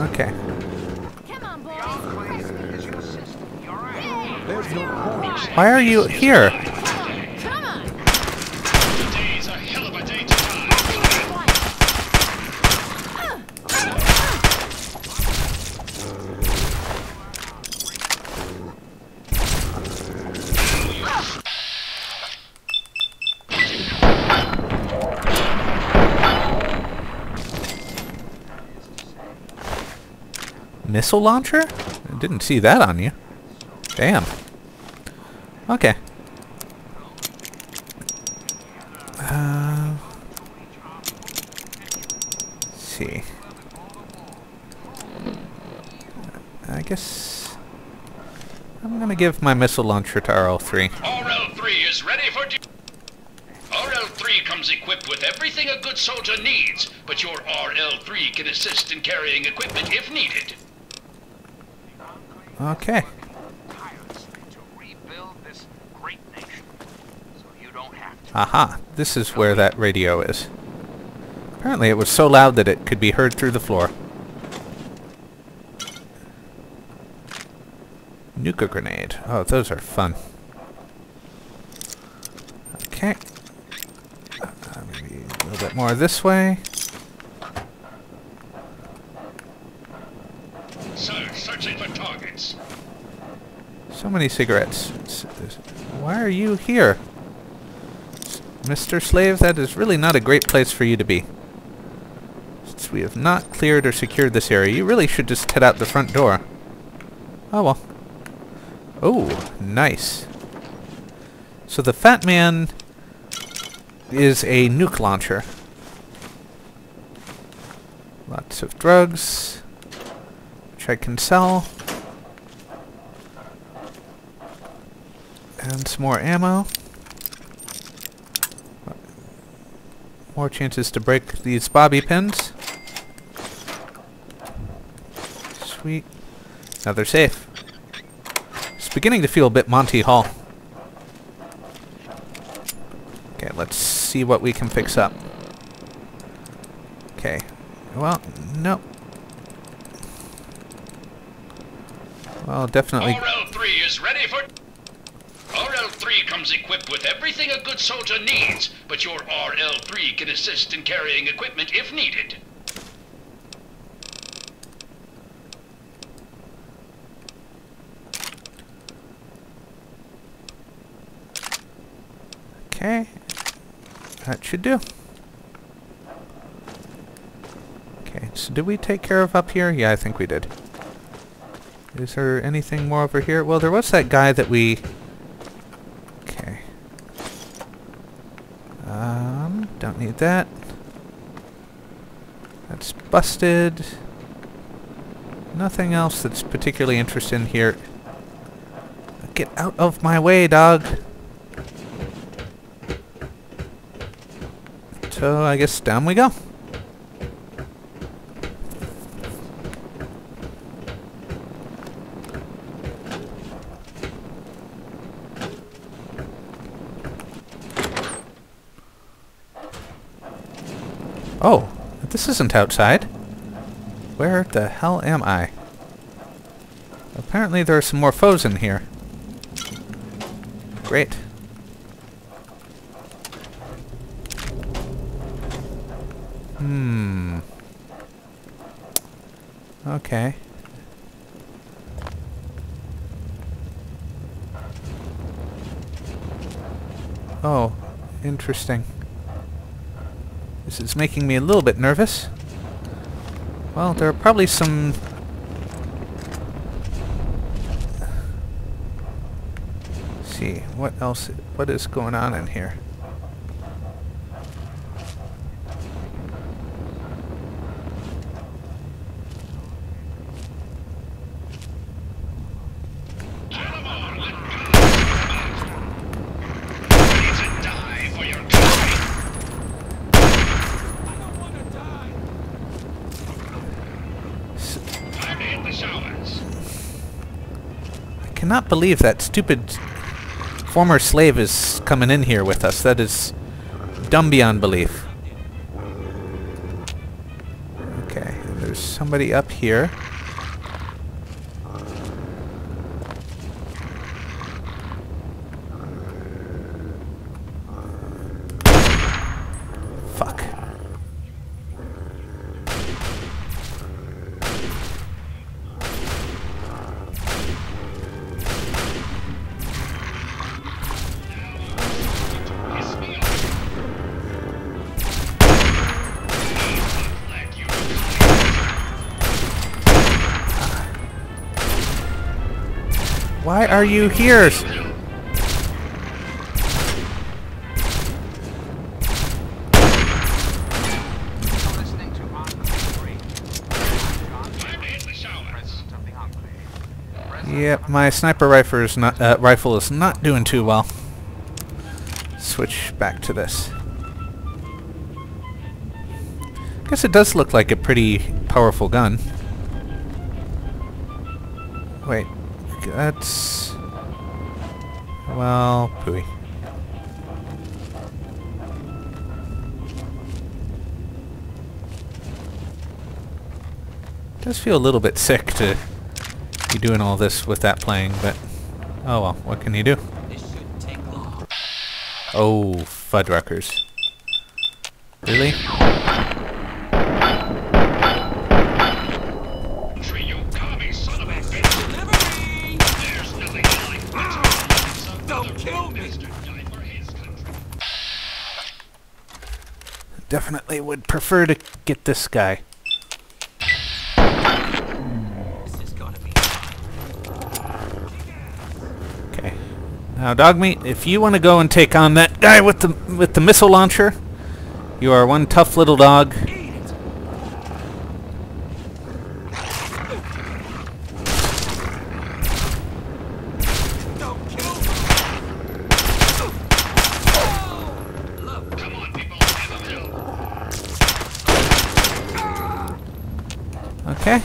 Okay. Why are you here? Missile launcher? I didn't see that on you. Damn. Okay. Uh, see. I guess I'm gonna give my missile launcher to RL3. RL3 is ready for duty. RL3 comes equipped with everything a good soldier needs, but your RL3 can assist in carrying equipment if needed. Okay. Aha, this is where that radio is. Apparently it was so loud that it could be heard through the floor. Nuka grenade. Oh, those are fun. Okay. Uh, maybe a little bit more this way. Sir, searching for targets. So many cigarettes. Why are you here? Mr. Slave, that is really not a great place for you to be. Since we have not cleared or secured this area, you really should just head out the front door. Oh well. Oh, nice. So the Fat Man is a nuke launcher. Lots of drugs, which I can sell. And some more ammo. More chances to break these bobby pins. Sweet. Now they're safe. It's beginning to feel a bit Monty Hall. Okay, let's see what we can fix up. Okay. Well, no. Well, definitely... RL3 is ready for... RL3 comes equipped with everything a good soldier needs, but your RL3 can assist in carrying equipment if needed. Okay. That should do. Okay, so did we take care of up here? Yeah, I think we did. Is there anything more over here? Well, there was that guy that we... Okay. Um, don't need that. That's busted. Nothing else that's particularly interesting here. Get out of my way, dog! So I guess down we go. Oh, this isn't outside. Where the hell am I? Apparently there are some more foes in here. Great. Hmm. Okay. Oh, interesting. This is making me a little bit nervous. Well, there are probably some... Let's see, what else, what is going on in here? Cannot believe that stupid former slave is coming in here with us. That is dumb beyond belief. Okay, there's somebody up here. Are you here? Yep, my sniper rifle is not uh, rifle is not doing too well. Switch back to this. Guess it does look like a pretty powerful gun. Wait, that's... Well, pooey. does feel a little bit sick to be doing all this with that playing, but oh well, what can you do? Oh, Fuddruckers. Really? Definitely would prefer to get this guy. Okay. Now, Dogmeat, if you want to go and take on that guy with the with the missile launcher, you are one tough little dog. Okay.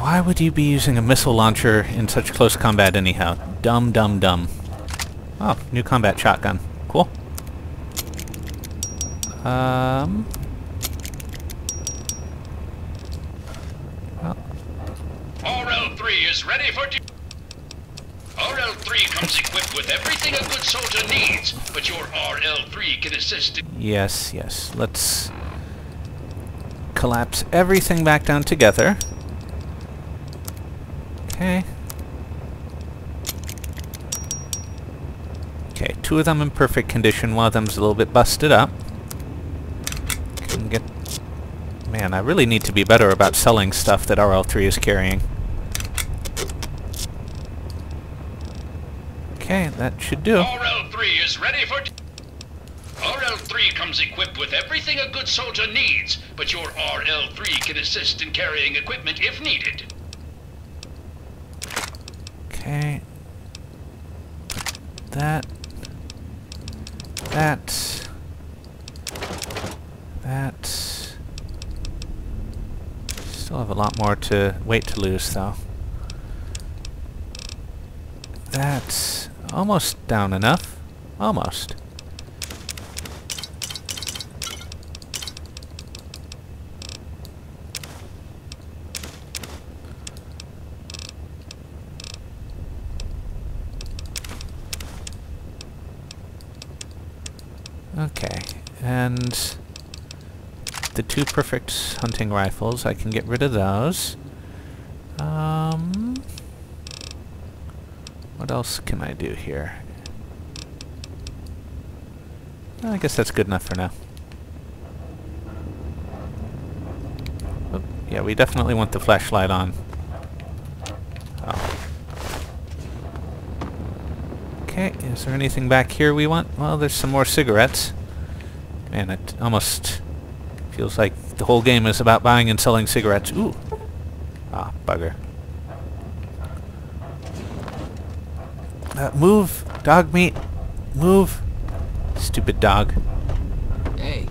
Why would you be using a missile launcher in such close combat anyhow? Dumb, dumb, dumb. Oh, new combat shotgun. Cool. Um... Well, RL-3 is ready for duty. RL-3 comes equipped with everything a good soldier needs, but your RL-3 can assist in... yes, yes. Let's collapse everything back down together. Okay. Okay, two of them in perfect condition, one of them's a little bit busted up. Can get... Man, I really need to be better about selling stuff that RL3 is carrying. Okay, that should do. RL-3 is ready for... RL-3 comes equipped with everything a good soldier needs, but your RL-3 can assist in carrying equipment if needed. Okay. That. That. That. Still have a lot more to weight to lose, though. That's almost down enough. Almost. Okay, and the two perfect hunting rifles, I can get rid of those. Um, what else can I do here? I guess that's good enough for now. Oh, yeah, we definitely want the flashlight on. Oh. Okay, is there anything back here we want? Well, there's some more cigarettes. Man, it almost feels like the whole game is about buying and selling cigarettes. Ooh. Ah, bugger. Uh, move, Dogmeat. Move. Stupid dog. Hey.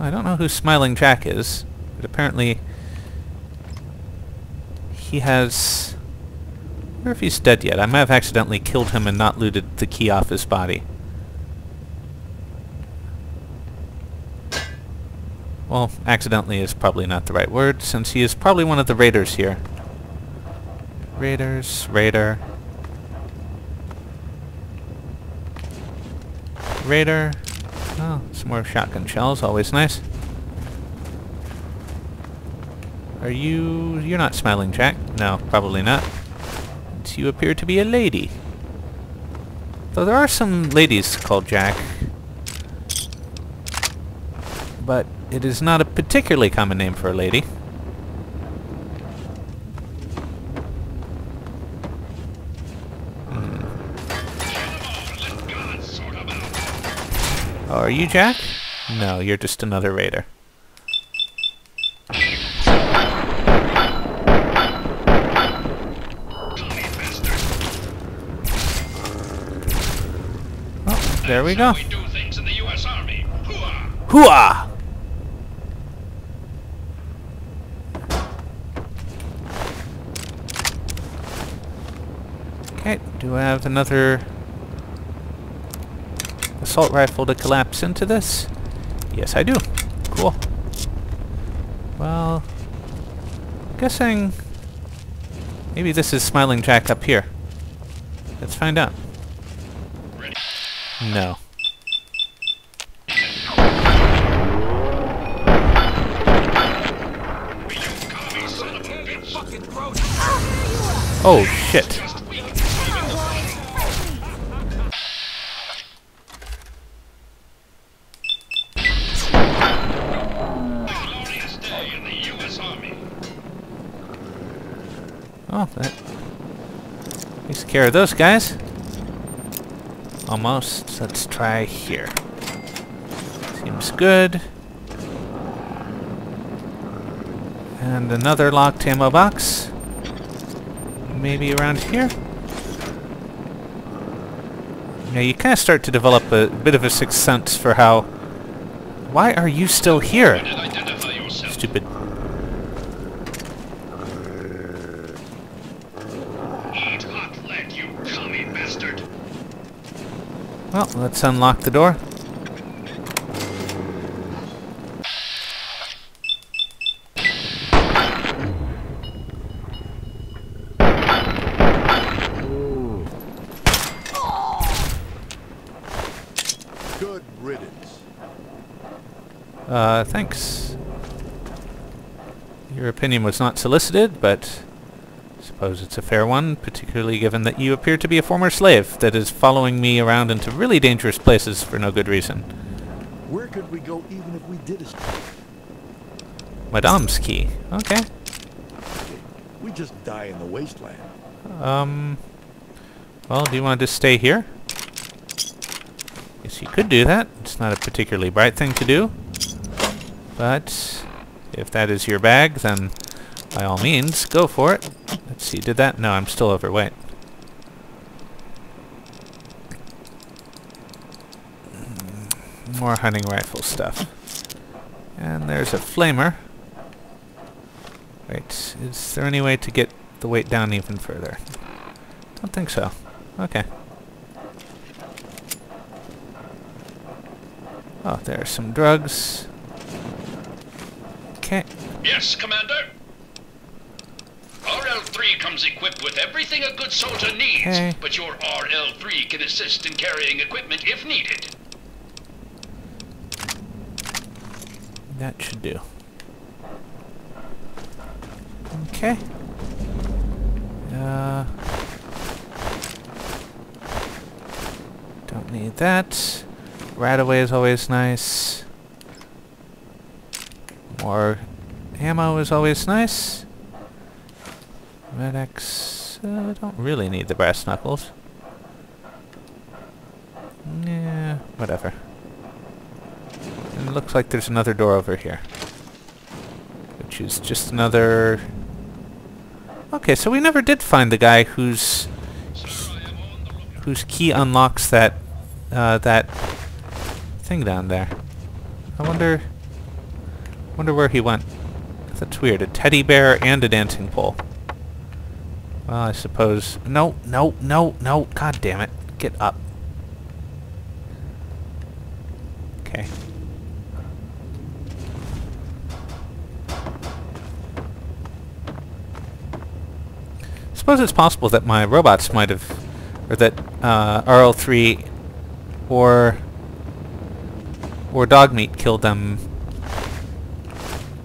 I don't know who Smiling Jack is, but apparently he has... I wonder if he's dead yet. I might have accidentally killed him and not looted the key off his body. Well, accidentally is probably not the right word, since he is probably one of the raiders here. Raiders, raider. Raider. Oh, some more shotgun shells, always nice. Are you... you're not smiling, Jack? No, probably not. Since you appear to be a lady. Though there are some ladies called Jack. But it is not a particularly common name for a lady. Oh, are you Jack? No, you're just another raider. Oh, there we go. We do things in the U.S. Army. Hooah! Hooah! Okay, do I have another assault rifle to collapse into this? Yes, I do. Cool. Well, guessing maybe this is Smiling Jack up here. Let's find out. No. Oh shit. Care of those guys. Almost. Let's try here. Seems good. And another locked ammo box. Maybe around here? Now you kind of start to develop a bit of a sixth sense for how... Why are you still here? Stupid. Well, let's unlock the door. Good riddance. Uh, thanks. Your opinion was not solicited, but suppose it's a fair one, particularly given that you appear to be a former slave that is following me around into really dangerous places for no good reason. Where could we go even if we did. Madame's key. Okay. We just die in the wasteland. Um, well, do you want to just stay here? Guess you could do that. It's not a particularly bright thing to do. But if that is your bag, then by all means, go for it. Let's see, did that? No, I'm still overweight. Mm, More hunting rifle stuff. And there's a flamer. Wait, is there any way to get the weight down even further? Don't think so. Okay. Oh, there are some drugs. Okay. Yes, Commander. RL-3 comes equipped with everything a good soldier needs, Okay. but your RL-3 can assist in carrying equipment if needed. That should do. Okay. Uh, don't need that. Radaway is always nice. More ammo is always nice. Med-X, uh, don't really need the brass knuckles. Yeah, whatever. And it looks like there's another door over here. Which is just another... Okay, so we never did find the guy whose whose key unlocks that uh, that thing down there. I wonder wonder where he went. That's weird. A teddy bear and a dancing pole. Well, I suppose... No, no, no, no. God damn it. Get up. Okay. suppose it's possible that my robots might have... Or that uh, RL3 or... Or Dogmeat killed them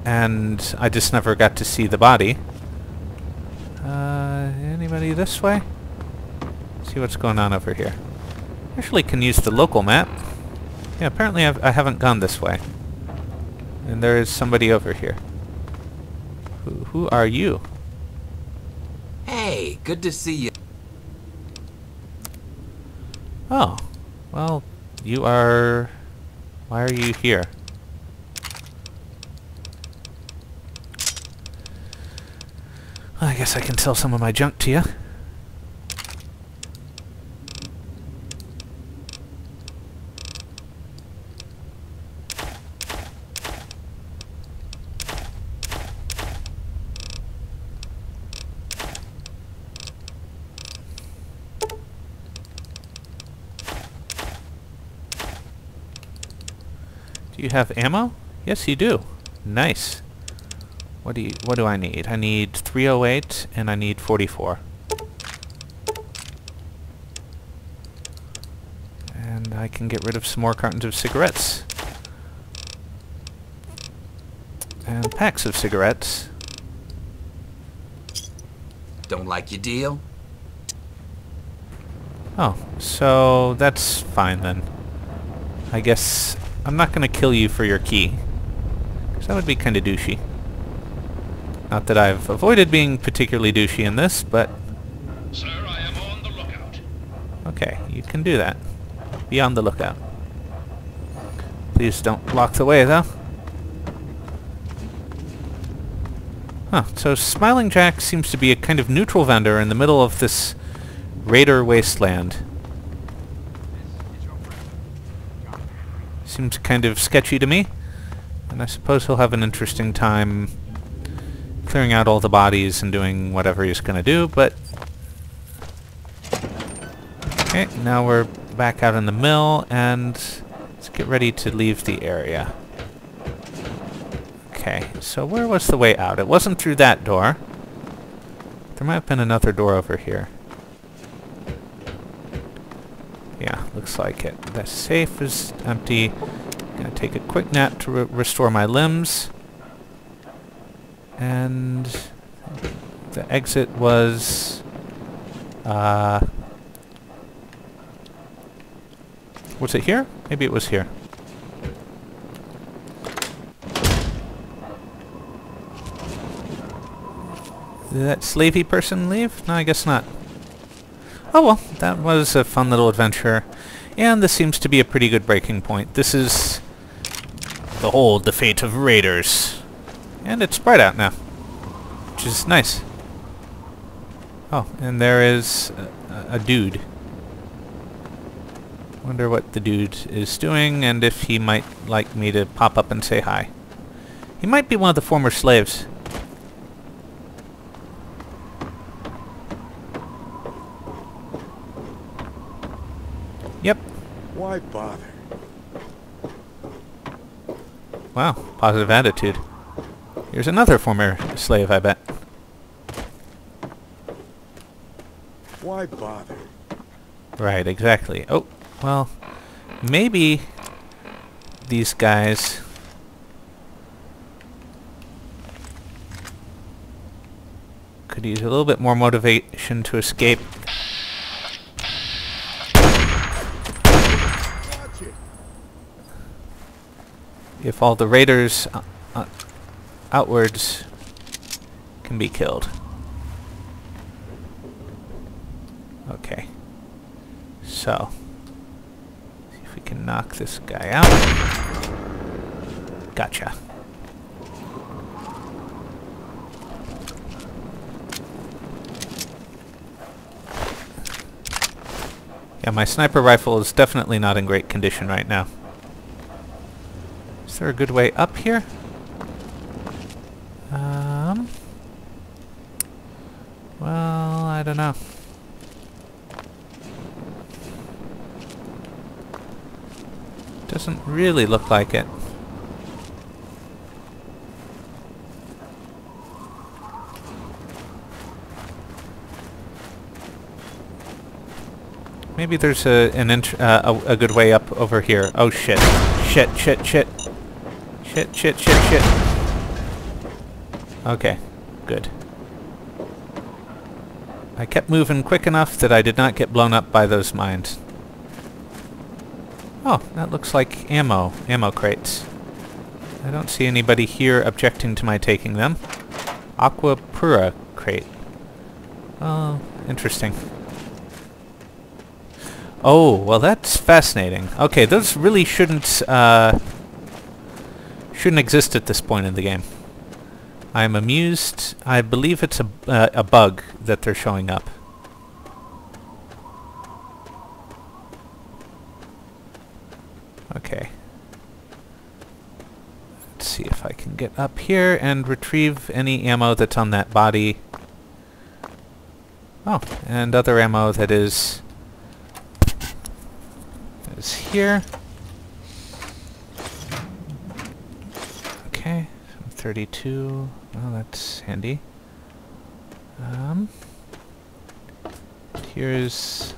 and I just never got to see the body. Anybody this way? see what's going on over here. Actually can use the local map. Yeah, apparently I've, I haven't gone this way. And there is somebody over here. Who, who are you? Hey, good to see you. Oh, well, you are... Why are you here? I guess I can sell some of my junk to you. Do you have ammo? Yes, you do. Nice. What do you, what do I need? I need 308 and I need 44. And I can get rid of some more cartons of cigarettes. And packs of cigarettes. Don't like your deal? Oh, so that's fine then. I guess I'm not going to kill you for your key. Because that would be kind of douchey. Not that I've avoided being particularly douchey in this, but... Sir, I am on the lookout. Okay, you can do that. Be on the lookout. Please don't block the way, though. Huh, so Smiling Jack seems to be a kind of neutral vendor in the middle of this raider wasteland. Seems kind of sketchy to me, and I suppose he'll have an interesting time clearing out all the bodies and doing whatever he's going to do, but... Okay, now we're back out in the mill, and let's get ready to leave the area. Okay, so where was the way out? It wasn't through that door. There might have been another door over here. Yeah, looks like it. The safe is empty. Gonna take a quick nap to re restore my limbs. And the exit was uh was it here? Maybe it was here. Did that slavey person leave? No, I guess not. Oh well, that was a fun little adventure. And this seems to be a pretty good breaking point. This is... Behold the fate of raiders. And it's bright out now. Which is nice. Oh, and there is a, a dude. Wonder what the dude is doing and if he might like me to pop up and say hi. He might be one of the former slaves. Yep. Why bother? Wow, positive attitude. Here's another former slave, I bet. Why bother? Right, exactly. Oh, well, maybe these guys... could use a little bit more motivation to escape. If all the raiders uh, outwards can be killed. Okay. So, see if we can knock this guy out. Gotcha. Yeah, my sniper rifle is definitely not in great condition right now. Is there a good way up here? Um... Well, I don't know. Doesn't really look like it. Maybe there's a an uh, a, a good way up over here. Oh shit! Shit! Shit! Shit! Shit! Shit! Shit! Shit! Okay, good. I kept moving quick enough that I did not get blown up by those mines. Oh, that looks like ammo. Ammo crates. I don't see anybody here objecting to my taking them. Aqua Pura crate. Oh, interesting. Oh, well that's fascinating. Okay, those really shouldn't, uh, shouldn't exist at this point in the game. I'm amused. I believe it's a, uh, a bug that they're showing up. Okay. Let's see if I can get up here and retrieve any ammo that's on that body. Oh, and other ammo that is is here. Okay, 32. Well, that's handy. Um, here's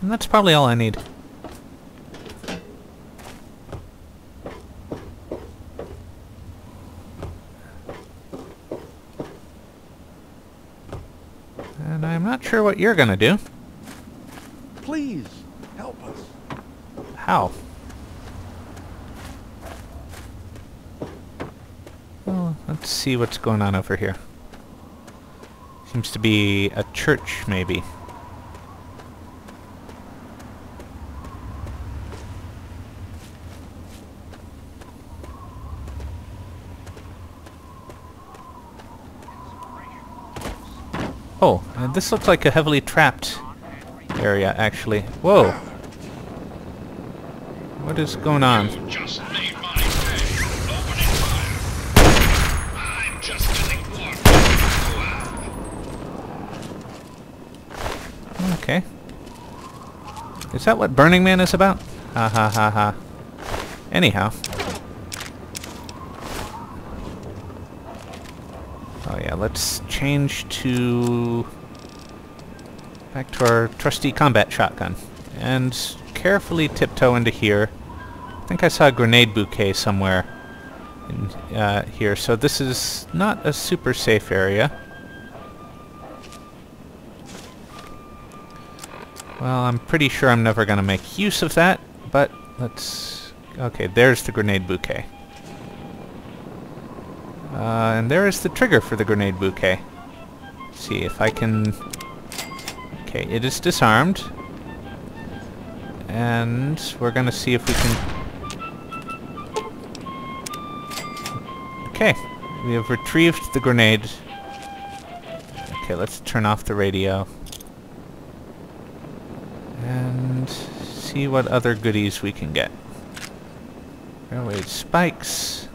And that's probably all I need. And I'm not sure what you're gonna do. Please. How? Well, let's see what's going on over here. Seems to be a church, maybe. Oh, and this looks like a heavily trapped area, actually. Whoa! What is going on? Just made my day. Opening fire. I'm just getting warmed. Okay. Is that what Burning Man is about? Ha ha ha ha. Anyhow. Oh yeah, let's change to... back to our trusty combat shotgun. And carefully tiptoe into here. I think I saw a grenade bouquet somewhere in uh, here, so this is not a super safe area. Well, I'm pretty sure I'm never going to make use of that, but let's... Okay, there's the grenade bouquet. Uh, and there is the trigger for the grenade bouquet. Let's see if I can... Okay, it is disarmed. And we're going to see if we can... Okay, we have retrieved the grenade. Okay, let's turn off the radio. And see what other goodies we can get. Railway spikes.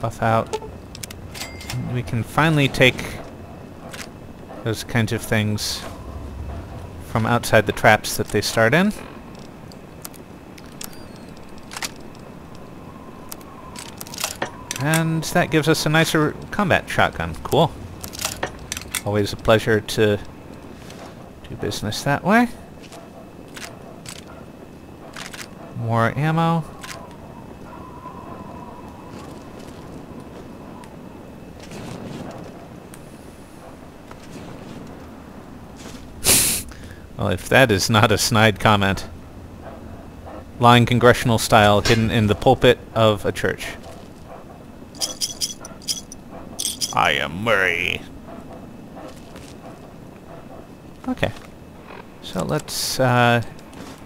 Buffout. We can finally take those kinds of things from outside the traps that they start in. And that gives us a nicer combat shotgun. Cool. Always a pleasure to do business that way. More ammo. well, if that is not a snide comment. Lying congressional style hidden in the pulpit of a church. I am Murray. Okay. So let's uh,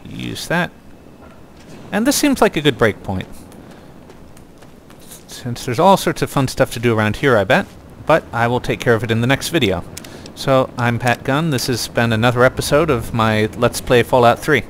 use that. And this seems like a good break point. Since there's all sorts of fun stuff to do around here, I bet. But I will take care of it in the next video. So, I'm Pat Gunn. This has been another episode of my Let's Play Fallout 3.